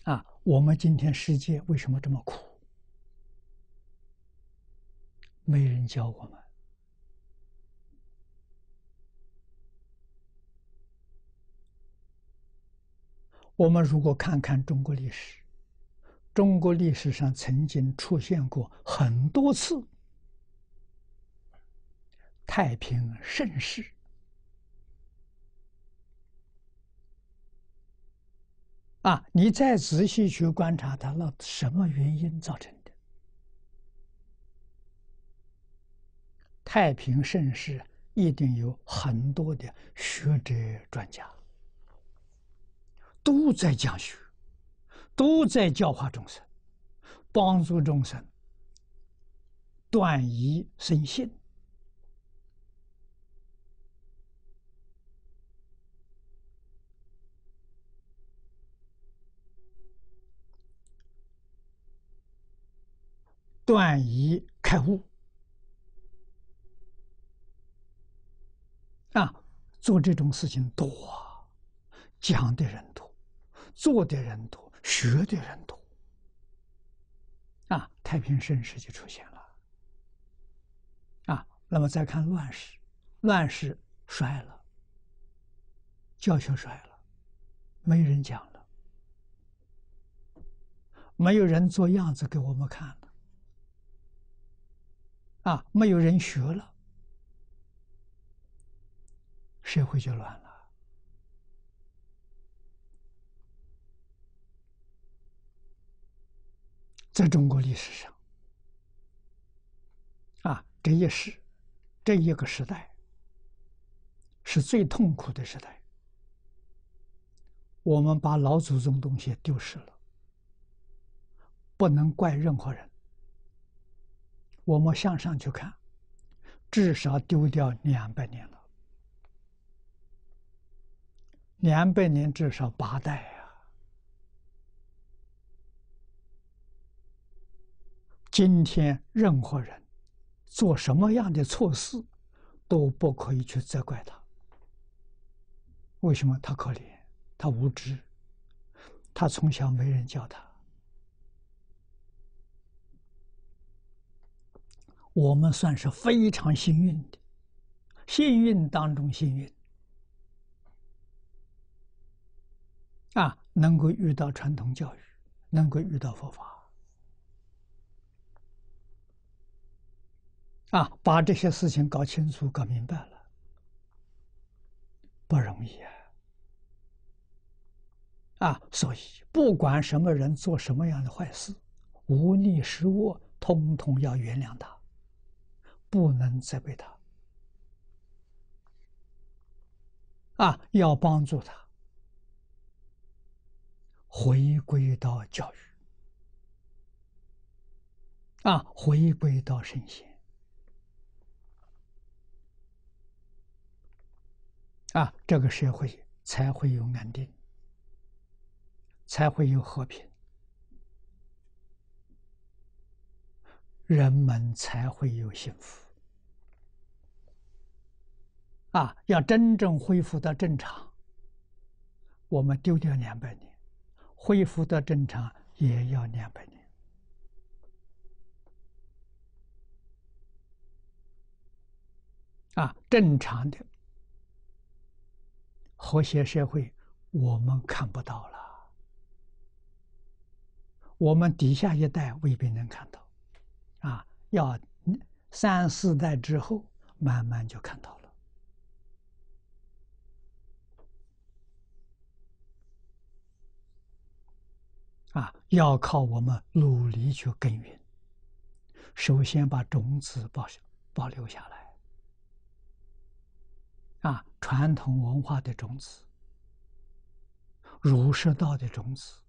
啊，我们今天世界为什么这么苦？没人教我们。我们如果看看中国历史，中国历史上曾经出现过很多次太平盛世啊！你再仔细去观察它，那什么原因造成的？太平盛世一定有很多的学者专家。都在讲学，都在教化众生，帮助众生断疑生信，断疑开悟啊！做这种事情多，讲的人多。做的人多，学的人多，啊，太平盛世就出现了，啊，那么再看乱世，乱世衰了，教学衰了，没人讲了，没有人做样子给我们看了，啊，没有人学了，社会就乱了。在中国历史上，啊，这一世，这一个时代，是最痛苦的时代。我们把老祖宗东西丢失了，不能怪任何人。我们向上去看，至少丢掉两百年了，两百年至少八代。今天任何人做什么样的错事，都不可以去责怪他。为什么？他可怜，他无知，他从小没人教他。我们算是非常幸运的，幸运当中幸运。啊，能够遇到传统教育，能够遇到佛法，啊，把这些事情搞清楚、搞明白了，不容易啊！啊，所以不管什么人做什么样的坏事，无逆失恶，通通要原谅他，不能责备他，啊，要帮助他。回归到教育，啊，回归到圣贤，啊，这个社会才会有安定，才会有和平，人们才会有幸福。啊，要真正恢复到正常，我们丢掉两百年。恢复到正常也要两百年啊！正常的和谐社会我们看不到了，我们底下一代未必能看到，啊，要三四代之后慢慢就看到了。啊，要靠我们努力去耕耘。首先把种子保保留下来，啊，传统文化的种子，儒释道的种子，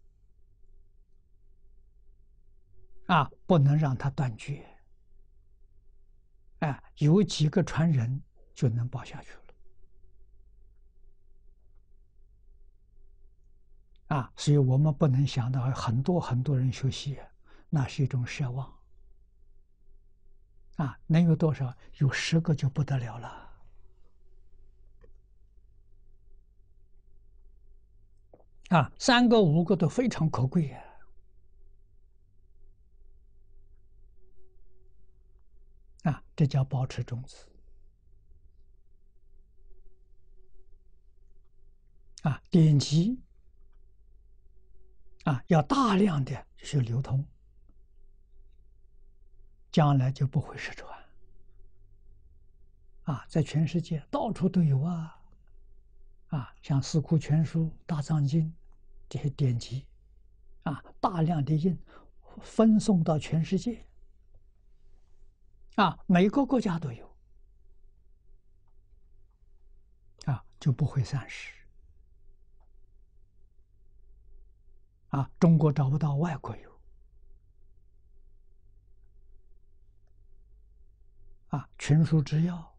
啊，不能让它断绝。哎，有几个传人就能保下去了。啊，所以我们不能想到很多很多人学习，那是一种奢望。啊，能有多少？有十个就不得了了。啊，三个五个都非常可贵啊。啊，这叫保持种子。啊，典籍。啊，要大量的去流通，将来就不会失传。啊，在全世界到处都有啊，啊，像《四库全书》《大藏经》这些典籍，啊，大量的印，分送到全世界，啊，每个国家都有，啊，就不会散失。啊，中国找不到，外国有。啊，群书之要，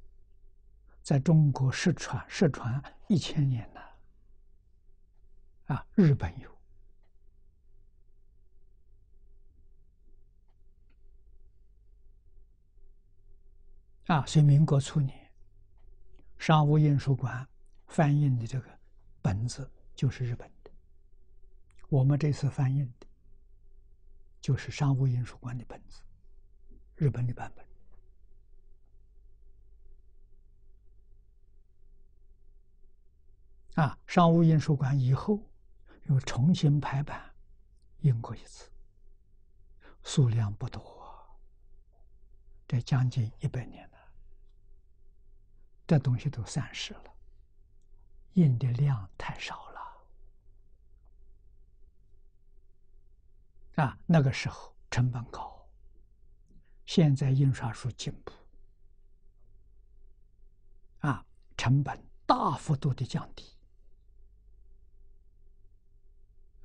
在中国失传失传一千年了。啊，日本有。啊，所以民国初年，商务印书馆翻印的这个本子就是日本的。我们这次翻印的，就是商务印书馆的本子，日本的版本。啊，商务印书馆以后又重新排版，印过一次，数量不多，这将近一百年了，这东西都散失了，印的量太少了。啊，那个时候成本高，现在印刷术进步，啊，成本大幅度的降低，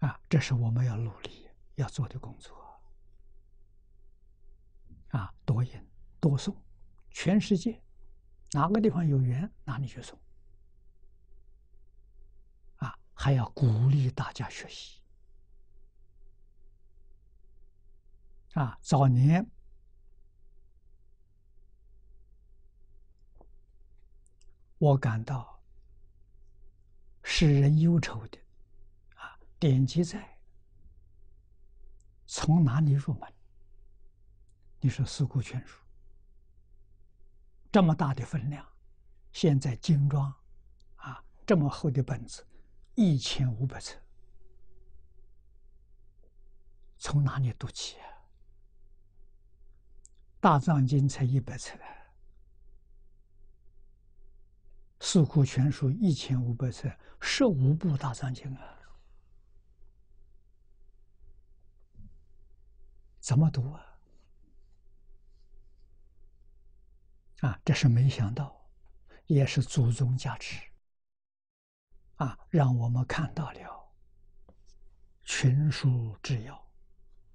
啊，这是我们要努力要做的工作，啊，多印多送，全世界哪个地方有缘哪里去送，啊，还要鼓励大家学习。啊，早年我感到使人忧愁的，典籍在从哪里入门？你说《四库全书》这么大的分量，现在精装啊，这么厚的本子，一千五百册，从哪里读起啊？大藏经才一百册，四库全书一千五百册，十五部大藏经啊，怎么读啊？啊，这是没想到，也是祖宗加持，啊，让我们看到了群书之要、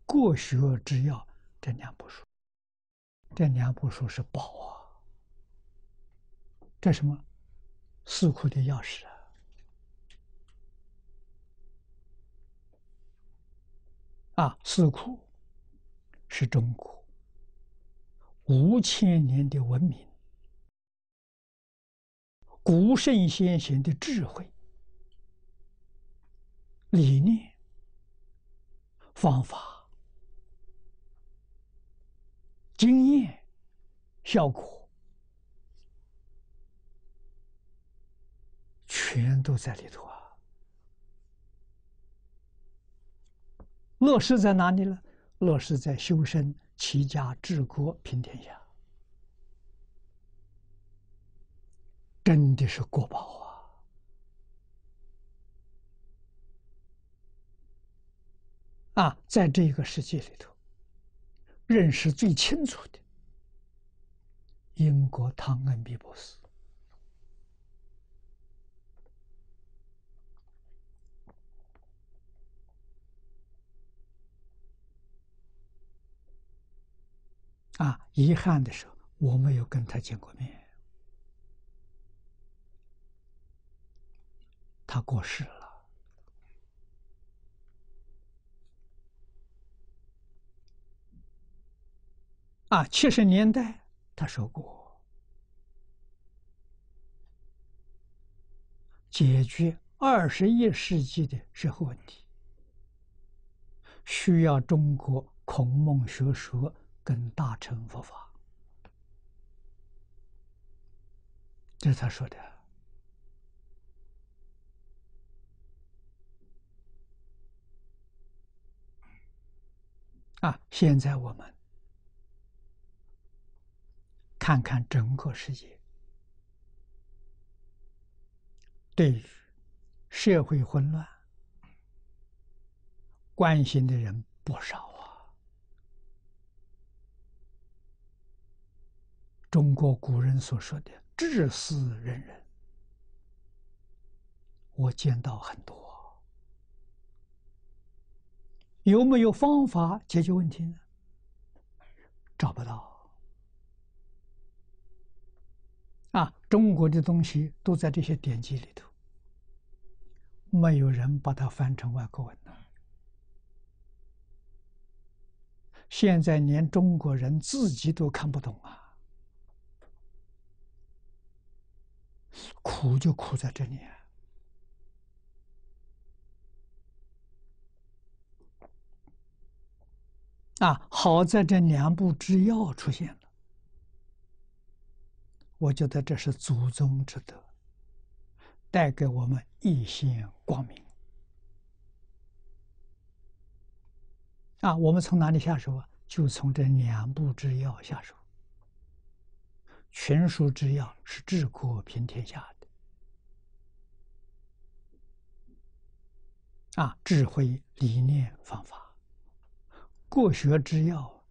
国学之要这两部书。这两部书是宝啊！这什么？四库的钥匙啊！啊，四库是中国五千年的文明，古圣先贤的智慧、理念、方法。经验、效果，全都在里头啊！乐事在哪里呢？乐事在修身、齐家、治国、平天下，真的是国宝啊！啊，在这个世界里头。认识最清楚的，英国汤恩比博士啊，遗憾的是，我没有跟他见过面，他过世了。啊，七十年代他说过，解决二十一世纪的社会问题，需要中国孔孟学说跟大乘佛法。这是他说的。啊，现在我们。看看整个世界，对于社会混乱关心的人不少中国古人所说的“治死仁人”，我见到很多，有没有方法解决问题呢？找不到。啊，中国的东西都在这些典籍里头，没有人把它翻成外国文呢。现在连中国人自己都看不懂啊，苦就苦在这里啊！啊，好在这两部之药出现了。我觉得这是祖宗之德，带给我们一线光明。啊，我们从哪里下手啊？就从这两部之要下手。全书之要是治国平天下的，啊，智慧、理念、方法。国学之要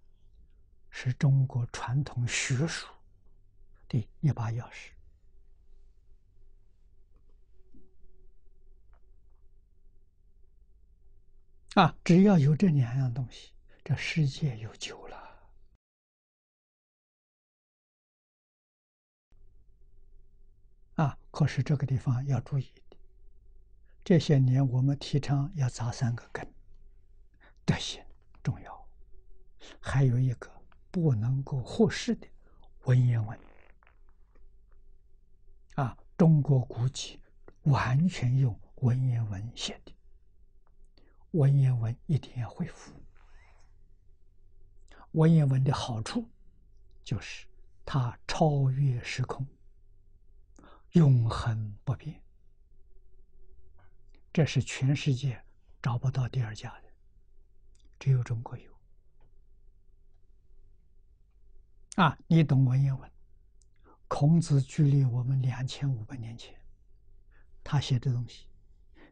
是中国传统学术。的一把钥匙啊！只要有这两样东西，这世界有救了可是这个地方要注意的，这些年我们提倡要扎三个根：德行重要，还有一个不能够忽视的文言文。啊，中国古籍完全用文言文写的，文言文一定要恢复。文言文的好处就是它超越时空，永恒不变，这是全世界找不到第二家的。只有中国有。啊，你懂文言文？孔子距离我们两千五百年前，他写的东西，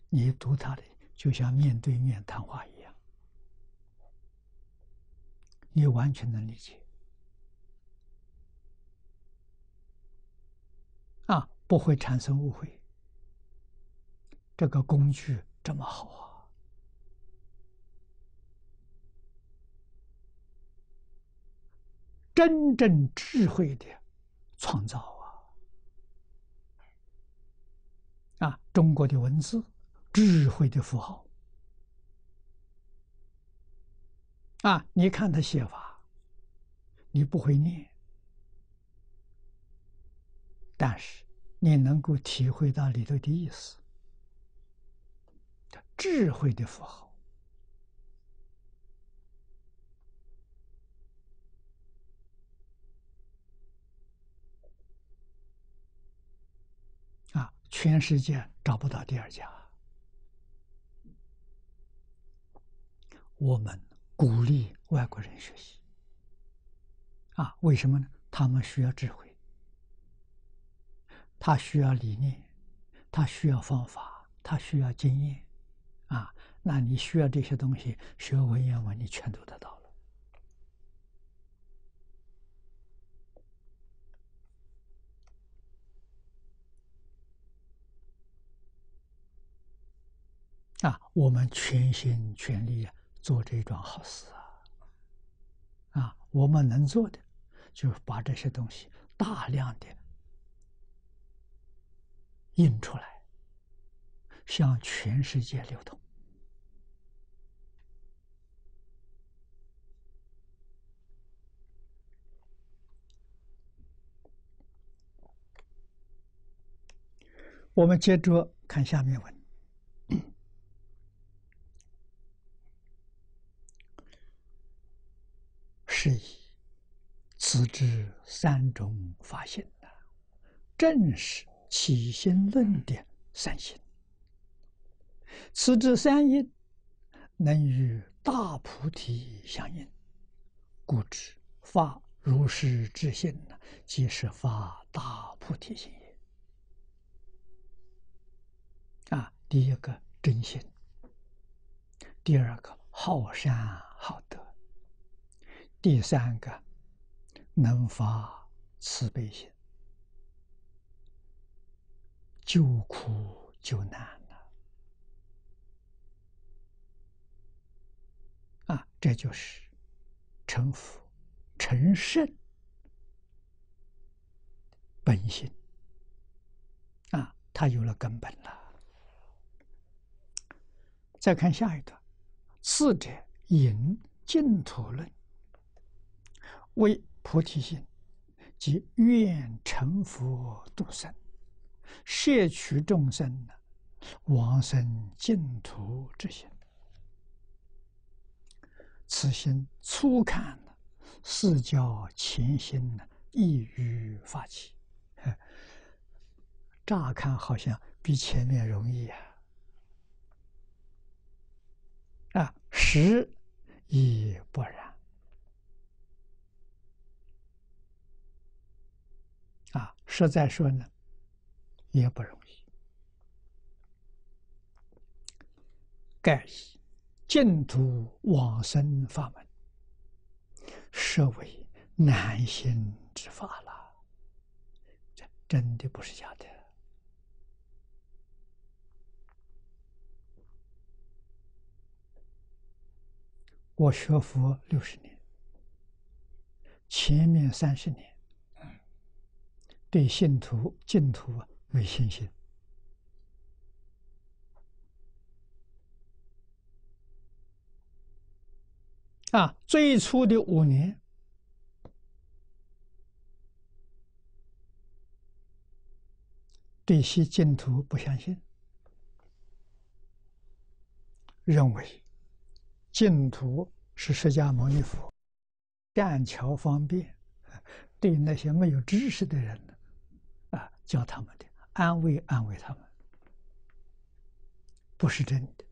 你读他的，就像面对面谈话一样，你完全能理解。啊，不会产生误会。这个工具这么好啊！真正智慧的创造啊！啊，中国的文字，智慧的符号啊！你看他写法，你不会念，但是你能够体会到里头的意思。智慧的符号啊，全世界找不到第二家。我们鼓励外国人学习啊，为什么呢？他们需要智慧，他需要理念，他需要方法，他需要经验。啊，那你需要这些东西，学文言文，你全都得到了。啊，我们全心全力做这桩好事啊！啊，我们能做的，就是把这些东西大量的印出来。向全世界流通。我们接着看下面文，是以此之三种法性呢，正是起心论的三心。此之三因，能与大菩提相应，故知发如是之心呢，即是发大菩提心也。啊，第一个真心，第二个好善好德，第三个能发慈悲心，救苦救难了。啊，这就是成佛、成圣本性啊，他有了根本了。再看下一段，次者引净土论，为菩提心，即愿成佛度生，摄取众生呢往生净土之心。此心初看呢，是叫前心呢，易于发起。乍看好像比前面容易啊，啊，实亦不然。啊，实在说呢，也不容易。盖以。净土往生法门，设为难行之法了。这真的不是假的。我学佛六十年，前面三十年，对信徒净土没信心。啊，最初的五年，对西净土不相信，认为净土是释迦牟尼佛善巧方便，*laughs* 对那些没有知识的人啊，教他们的，安慰安慰他们，不是真的。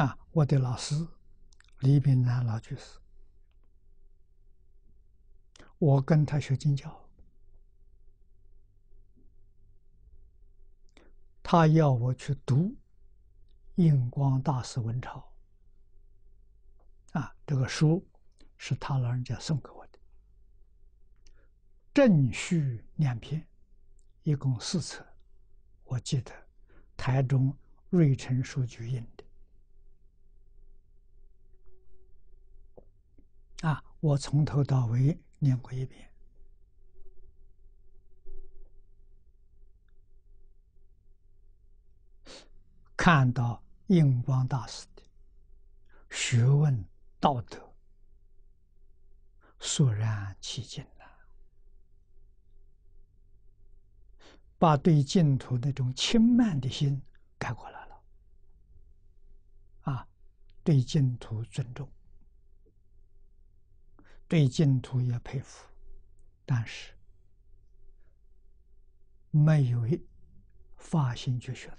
啊，我的老师李炳南老居士，我跟他学经教，他要我去读印光大师文朝，啊，这个书是他老人家送给我的，正序两篇，一共四册，我记得台中瑞城书局印的。啊！我从头到尾念过一遍，看到印光大师的学问道德，肃然起敬了，把对净土那种轻慢的心改过来了。啊，对净土尊重。对净土也佩服，但是没有发心去学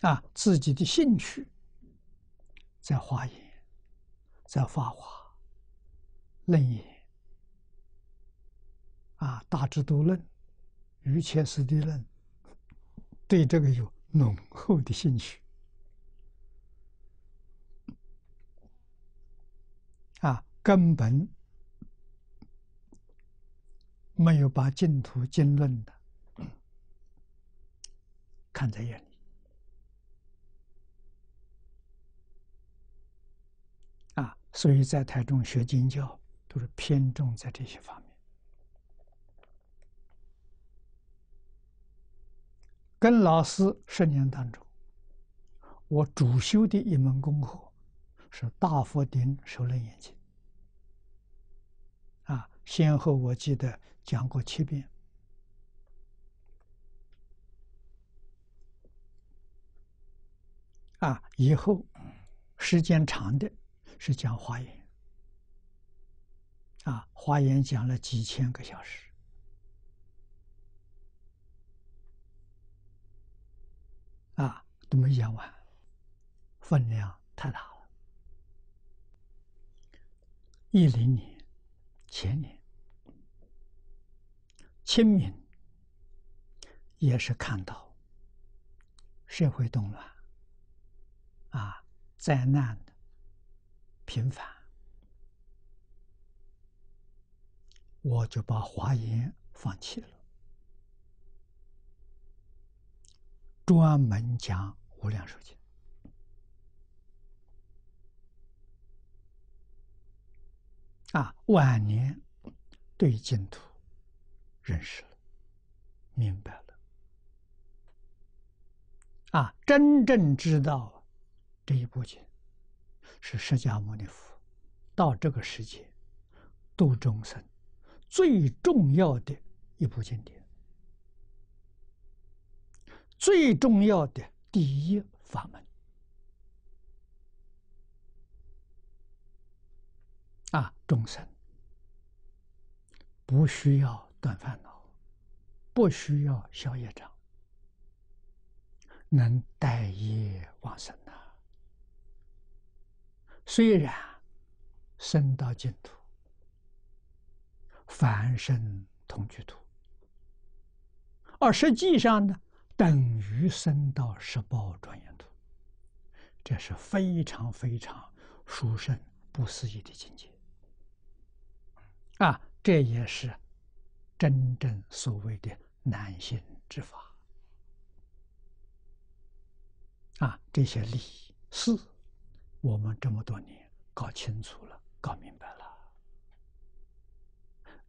它啊，自己的兴趣在华严，在法华、楞严啊，大智度论、瑜伽师地论，对这个有浓厚的兴趣。啊，根本没有把净土经论的 *coughs* 看在眼里所以在台中学经教都是偏重在这些方面。跟老师十年当中，我主修的一门功课。是大佛顶首楞严经啊，先后我记得讲过七遍啊，以后时间长的是讲华严。啊，华严讲了几千个小时。啊，都没讲完，分量太大了。一零年，前年，清明也是看到社会动乱，啊，灾难的平凡，我就把华严放弃了，专门讲无量寿经。啊，晚年对净土认识了，明白了，啊，真正知道这一部经。是释迦牟尼佛到这个世界度众生最重要的一部经典，最重要的第一法门。啊，众生不需要断烦恼，不需要消业障，能带业往生。虽然生到净土，凡生同居土，而实际上呢，等于生到十报庄严土，这是非常非常殊胜、不思议的境界。啊，这也是真正所谓的难行之法。啊，这些理事，我们这么多年搞清楚了，搞明白了，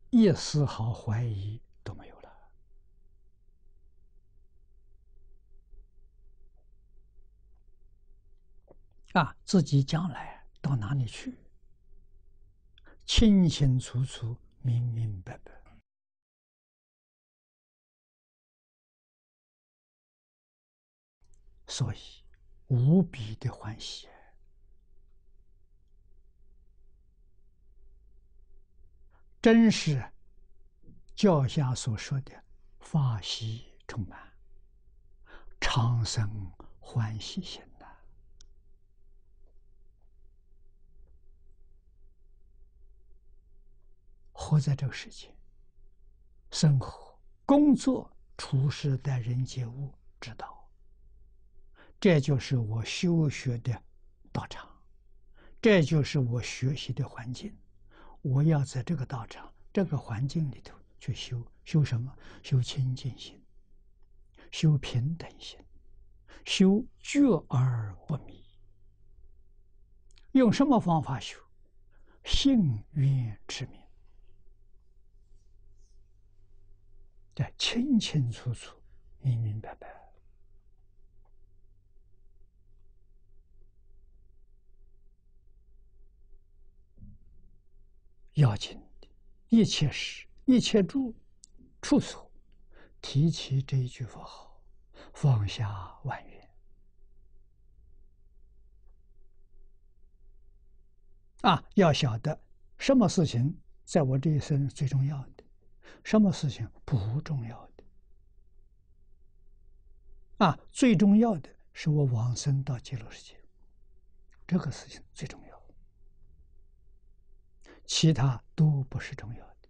一丝毫怀疑都没有了。啊，自己将来到哪里去？清清楚楚、明明白白，所以无比的欢喜，真是教下所说的法喜充满长生欢喜心呐！活在这个世界，生活、工作、处事、待人接物之道，这就是我修学的道场，这就是我学习的环境。我要在这个道场、这个环境里头去修，修什么？修清净心，修平等心，修觉而不迷。用什么方法修？信愿持名。这清清楚楚、明明白白。要紧的，一切事、一切住处所，提起这一句佛号，放下万缘。啊，要晓得什么事情在我这一生最重要的，什么事情不重要的。啊，最重要的是我往生到极乐世界，这个事情最重要。其他都不是重要的，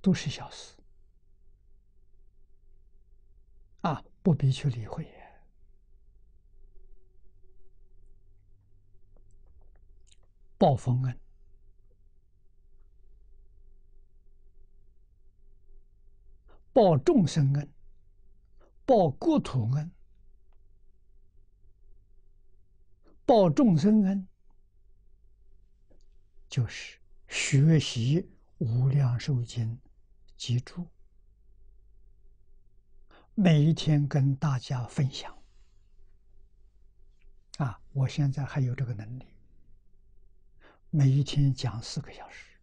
都是小事，啊，不必去理会。报丰恩，报众生恩，报国土恩，报众生恩。就是学习《无量寿经》，记住，每一天跟大家分享。啊，我现在还有这个能力，每一天讲四个小时，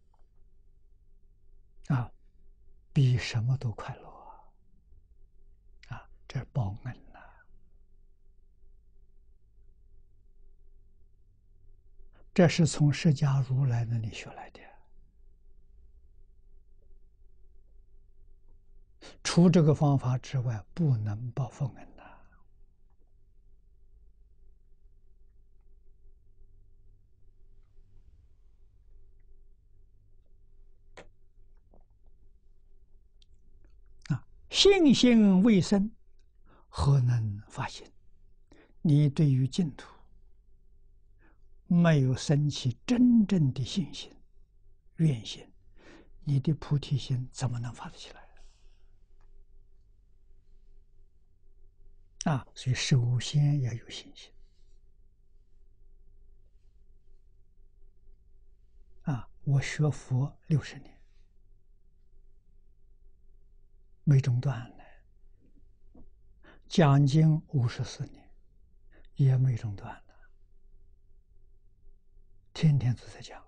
啊，比什么都快乐啊！啊，这是报恩。这是从释迦如来那里学来的，除这个方法之外，不能报佛恩呐。啊，信心未生，何能发心？你对于净土。没有升起真正的信心、愿心，你的菩提心怎么能发得起来？啊，所以首先要有信心。啊，我学佛六十年，没中断呢；讲经五十四年，也没中断。天天都在讲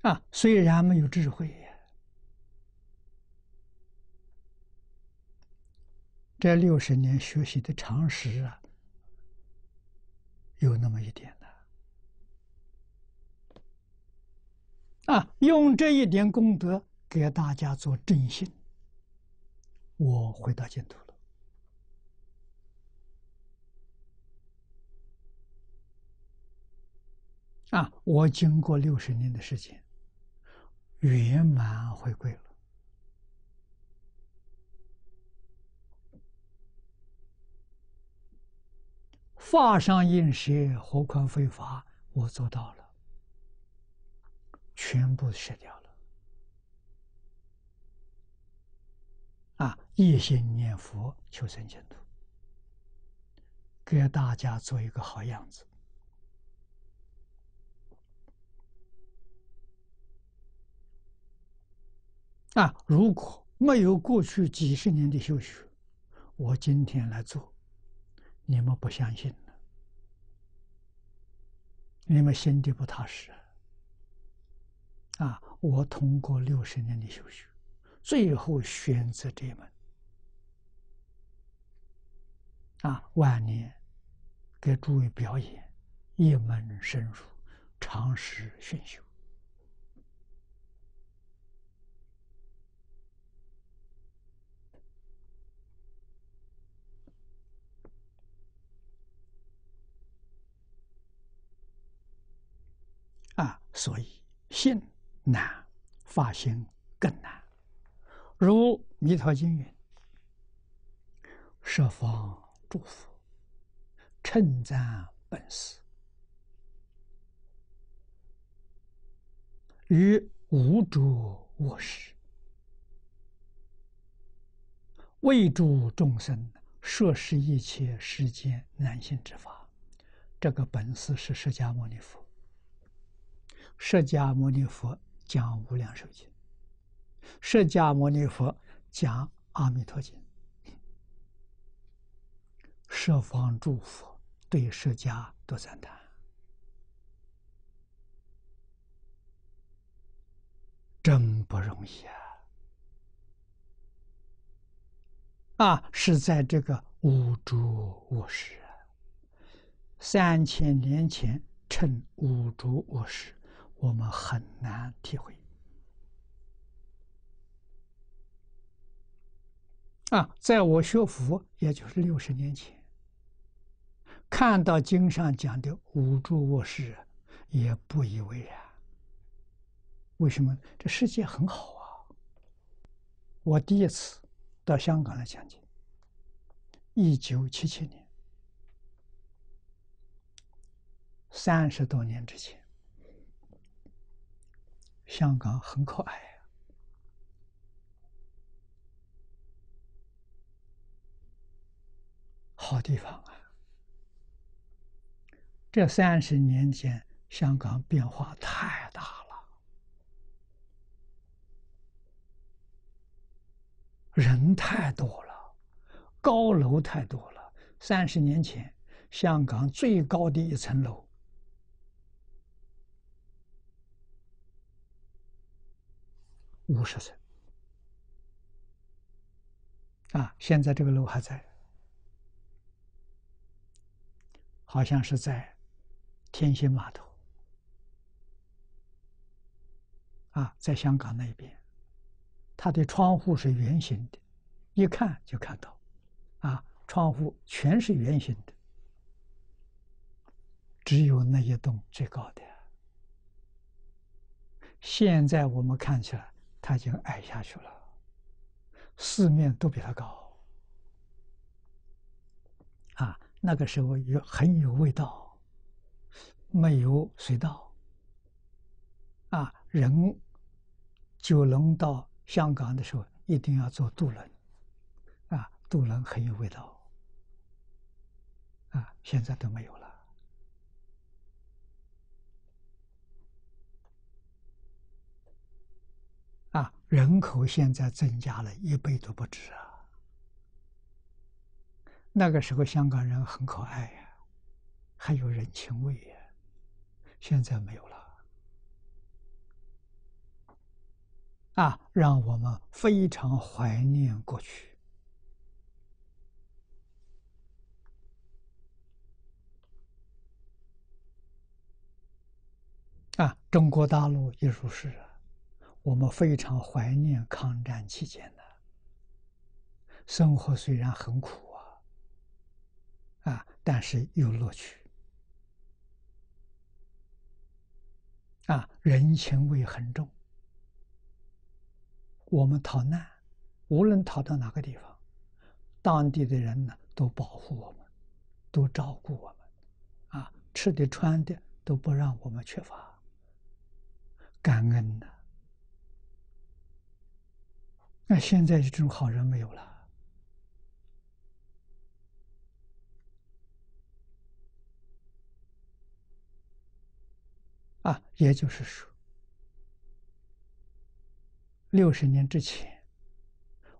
啊！啊，虽然没有智慧，这六十年学习的常识啊，有那么一点的啊，用这一点功德给大家做正信。我回到净土了啊！我经过六十年的时间，圆满回归了。法上应舍，何况非法？我做到了，全部舍掉了。啊！一心念佛，求生净土，给大家做一个好样子。啊！如果没有过去几十年的修学，我今天来做，你们不相信呢？你们心地不踏实啊！我通过六十年的修学。最后选择这一门啊，晚年给诸位表演一门深入，常识熏修。啊，所以信难，发心更难。如《弥陀经》云：“十方诸佛称赞本师，与无着卧室，为诸众生摄施一切世间难行之法。”这个本师是释迦牟尼佛。释迦牟尼佛讲《无量寿经》，释迦牟尼佛讲《阿弥陀经》，十方诸佛对释迦都赞叹，真不容易啊！啊，是在这个无诸卧室，三千年前称无诸卧室。我们很难体会啊！在我学佛，也就是六十年前，看到经上讲的五住卧室，也不以为然。为什么？这世界很好啊！我第一次到香港来讲经，一九七七年，三十多年之前。香港很可爱好地方啊！这三十年间，香港变化太大了，人太多了，高楼太多了。三十年前，香港最高的一层楼。五十层啊！现在这个楼还在，好像是在天星码头啊，在香港那边，它的窗户是圆形的，一看就看到啊，窗户全是圆形的，只有那一栋最高的。现在我们看起来。他已经矮下去了，四面都比他高，啊，那个时候有很有味道，没有隧道，啊，人九龙到香港的时候一定要坐渡轮，啊，渡轮很有味道，啊，现在都没有了。啊，人口现在增加了一倍都不止啊！那个时候香港人很可爱呀，还有人情味呀，现在没有了。啊，让我们非常怀念过去。啊，中国大陆也如是啊。我们非常怀念抗战期间的生活，虽然很苦啊，但是有乐趣，啊，人情味很重。我们逃难，无论逃到哪个地方，当地的人呢都保护我们，都照顾我们，啊，吃的穿的都不让我们缺乏，感恩的。那现在这种好人没有了啊！也就是说，六十年之前，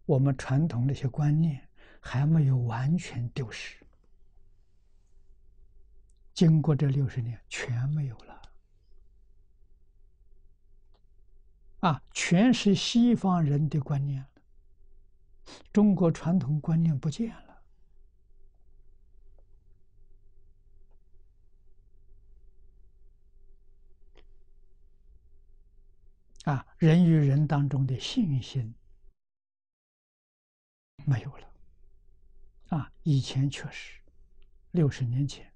我们传统那些观念还没有完全丢失，经过这六十年，全没有了。啊，全是西方人的观念了中国传统观念不见了。啊，人与人当中的信心没有了。啊，以前确实，六十年前，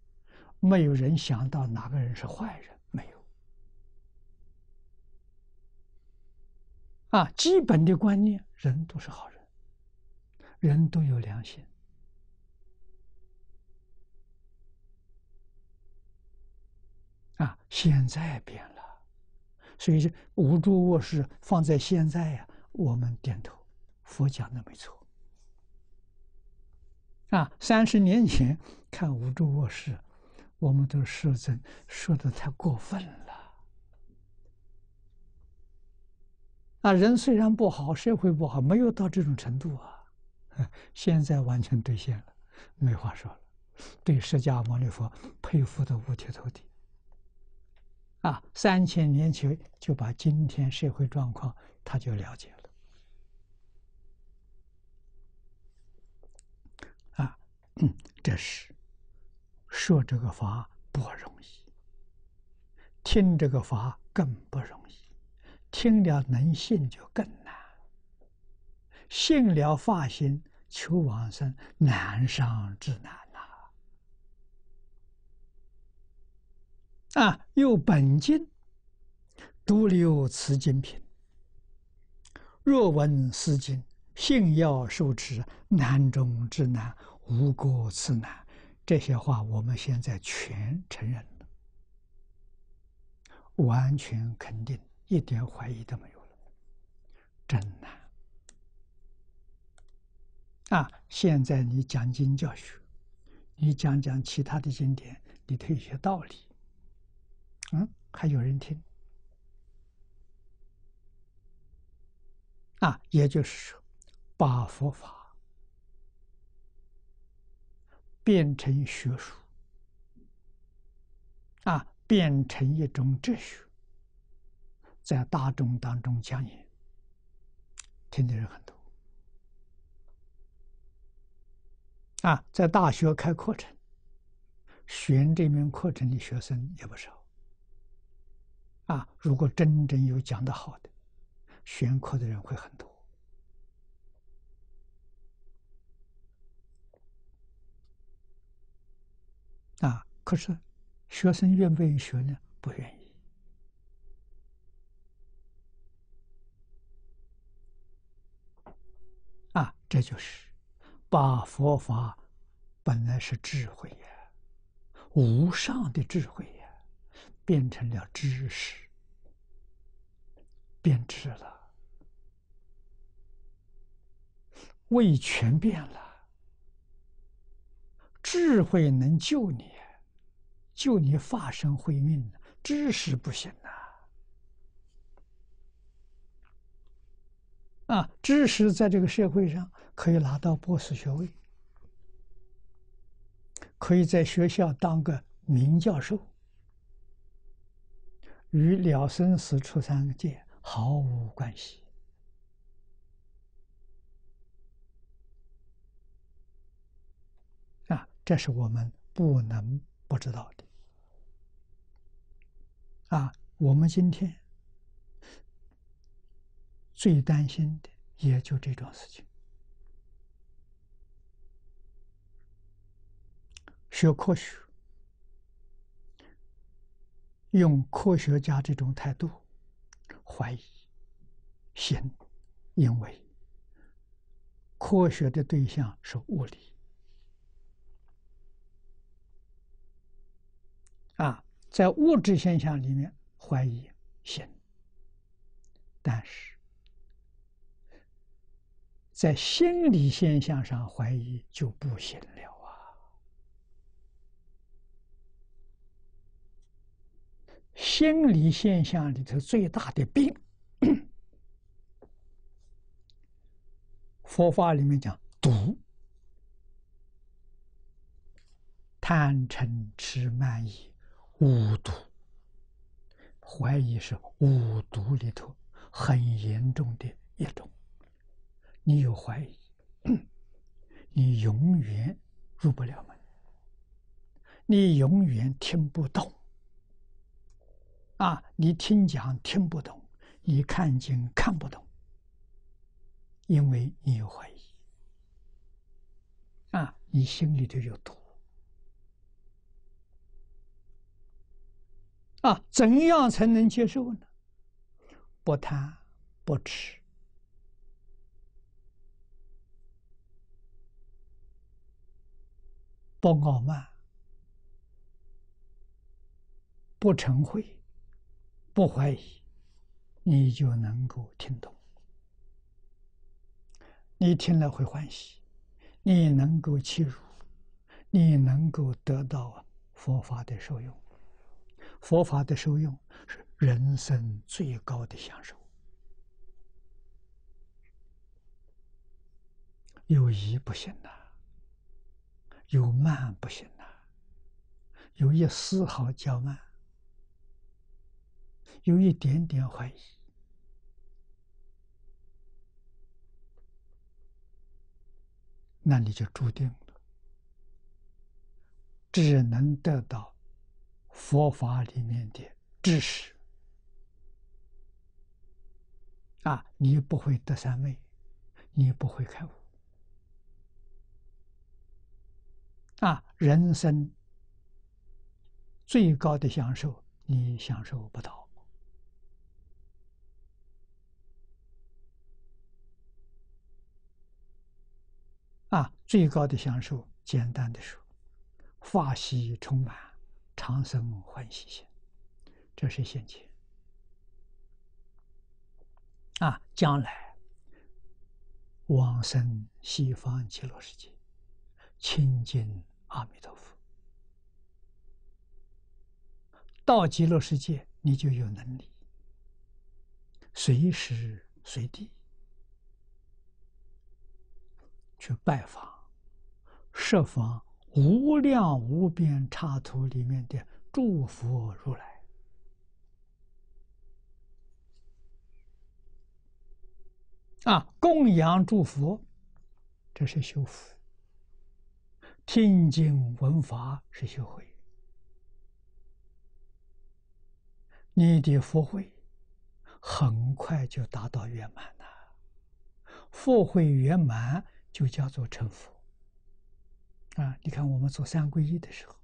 没有人想到哪个人是坏人，没有。啊，基本的观念，人都是好人，人都有良心。啊，现在变了，所以无住卧室放在现在呀，我们点头，佛讲的没错。啊，三十年前看无住卧室，我们都说真说的太过分了。啊，人虽然不好，社会不好，没有到这种程度啊。*laughs* 现在完全兑现了，没话说了。对释迦牟尼佛佩服的五体投地。啊，三千年前就把今天社会状况他就了解了。啊，嗯这是说这个法不容易，听这个法更不容易，听了能信就更难，信了发心求往生难上之难。啊！又本经独留此经品，若闻此经，信要受持，难中之难，无过此难。这些话我们现在全承认了，完全肯定，一点怀疑都没有了。真难啊！现在你讲经教学，你讲讲其他的经典，你有一些道理。嗯，还有人听啊，也就是说，把佛法变成学术啊，变成一种哲学，在大众当中讲演，听的人很多啊，在大学开课程，选这门课程的学生也不少。啊，如果真正有讲的好的，选课的人会很多。啊，可是学生愿不愿意学呢？不愿意。啊，这就是把佛法本来是智慧呀，无上的智慧。变成了知识，变质了，味全变了。智慧能救你，救你发生慧命，知识不行啊！啊，知识在这个社会上可以拿到博士学位，可以在学校当个名教授。与了生死出三界毫无关系啊！这是我们不能不知道的啊！我们今天最担心的也就这种事情，学科学。用科学家这种态度怀疑、信，因为科学的对象是物理啊，在物质现象里面怀疑信，但是在心理现象上怀疑就不行了。心理现象里头最大的病，佛法里面讲毒，贪嗔痴慢疑，五毒，怀疑是五毒里头很严重的一种。你有怀疑，*clears throat* 你永远入不了门，你永远听不懂。啊，你听讲听不懂，你看经看不懂，因为你有怀疑，啊，你心里头有毒，啊，怎样才能接受呢？不贪，不吃，不傲慢，不成恚，不怀疑。你就能够听懂，你听了会欢喜，你能够切入，你能够得到佛法的受用。佛法的受用是人生最高的享受。有疑不行呐，有慢不行呐，有一丝毫骄慢，有一点点怀疑。那你就注定了，只能得到佛法里面的知识啊！你不会得三昧，你不会开悟啊！人生最高的享受，你享受不到。啊，最高的享受，简单的说，法喜充满，长生欢喜心，这是现前。啊，将来往生西方极乐世界，亲近阿弥陀佛，到极乐世界，你就有能力，随时随地。去拜访，设访无量无边刹土里面的诸佛如来，啊，供养诸佛，这是修福；听经闻法是修慧。你的福慧很快就达到圆满了，福慧圆满。就叫做成佛啊！你看，我们做三皈依的时候，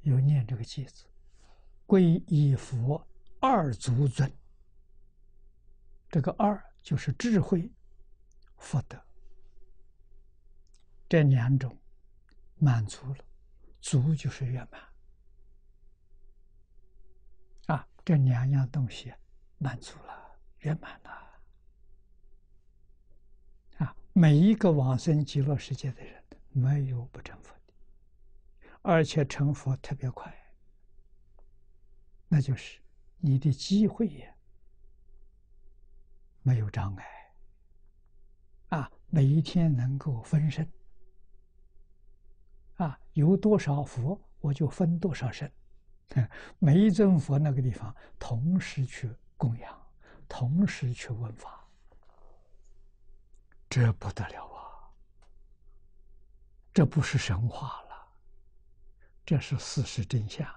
有念这个偈子：“皈依佛二足尊。”这个“二”就是智慧、福德这两种满足了，足就是圆满啊！这两样东西满足了，圆满了。每一个往生极乐世界的人，没有不成佛的，而且成佛特别快。那就是你的机会也没有障碍啊！每一天能够分身啊，有多少佛我就分多少身，*laughs* 每一尊佛那个地方同时去供养，同时去问法。这不得了啊！这不是神话了，这是事实真相。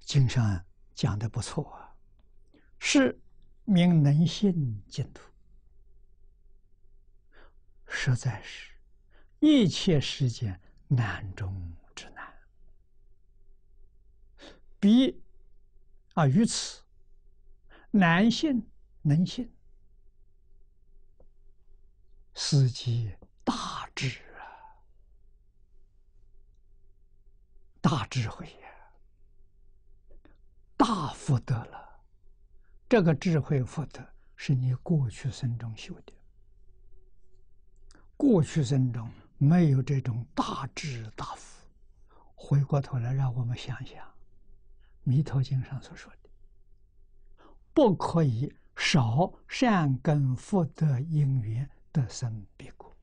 经上讲的不错啊，是名能信净土。实在是，一切世间难中之难。比啊，于此难信能信，是即大智啊，大智慧呀，大福德了。这个智慧福德是你过去生中修的。过去生中没有这种大智大福，回过头来让我们想想，《弥陀经》上所说的，不可以少善根福德因缘得生彼国。《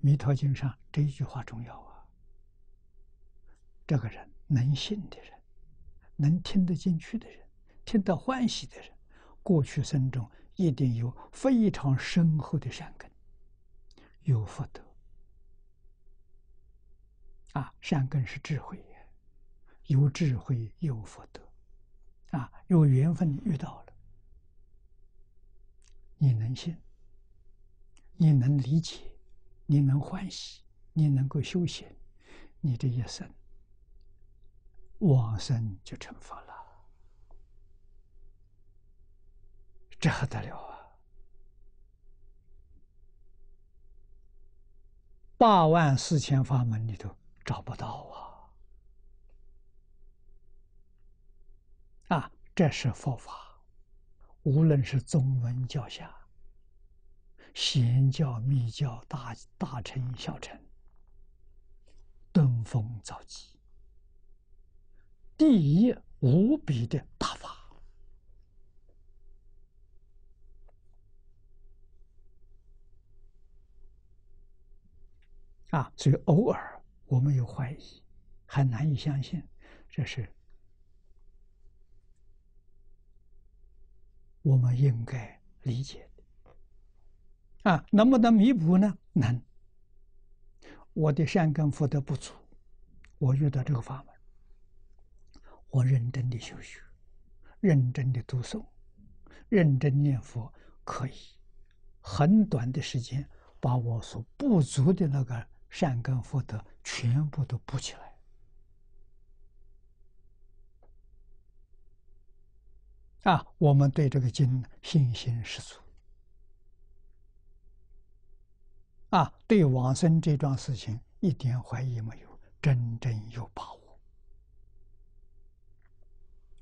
弥陀经》上这一句话重要啊！这个人能信的人，能听得进去的人，听得欢喜的人，过去生中一定有非常深厚的善根，有福德。啊，善根是智慧，有智慧有福德，啊，有缘分遇到了，你能信，你能理解，你能欢喜，你能够修行，你这一生往生就成佛了，这还得了啊！八万四千法门里头。找不到啊！啊，这是佛法，无论是宗门教下、贤教、密教、大大乘、小乘，登峰造极，第一无比的大法啊！所以偶尔。我们有怀疑，还难以相信，这是我们应该理解的。啊，能不能弥补呢？能。我的善根福德不足，我遇到这个法门，我认真的修学，认真的读诵，认真念佛，可以很短的时间把我所不足的那个。善根福德全部都补起来啊！我们对这个经信心十足啊！对往生这桩事情一点怀疑没有，真正有把握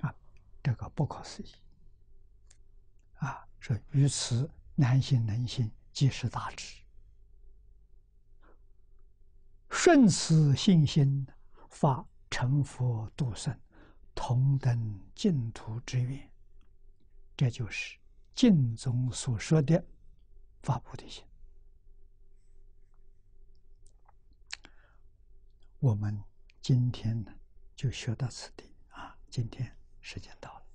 啊！这个不可思议啊！说于此难信能信，即是大智。顺此信心，发成佛度生，同登净土之愿。这就是净宗所说的发菩提心。我们今天呢，就学到此地啊。今天时间到了。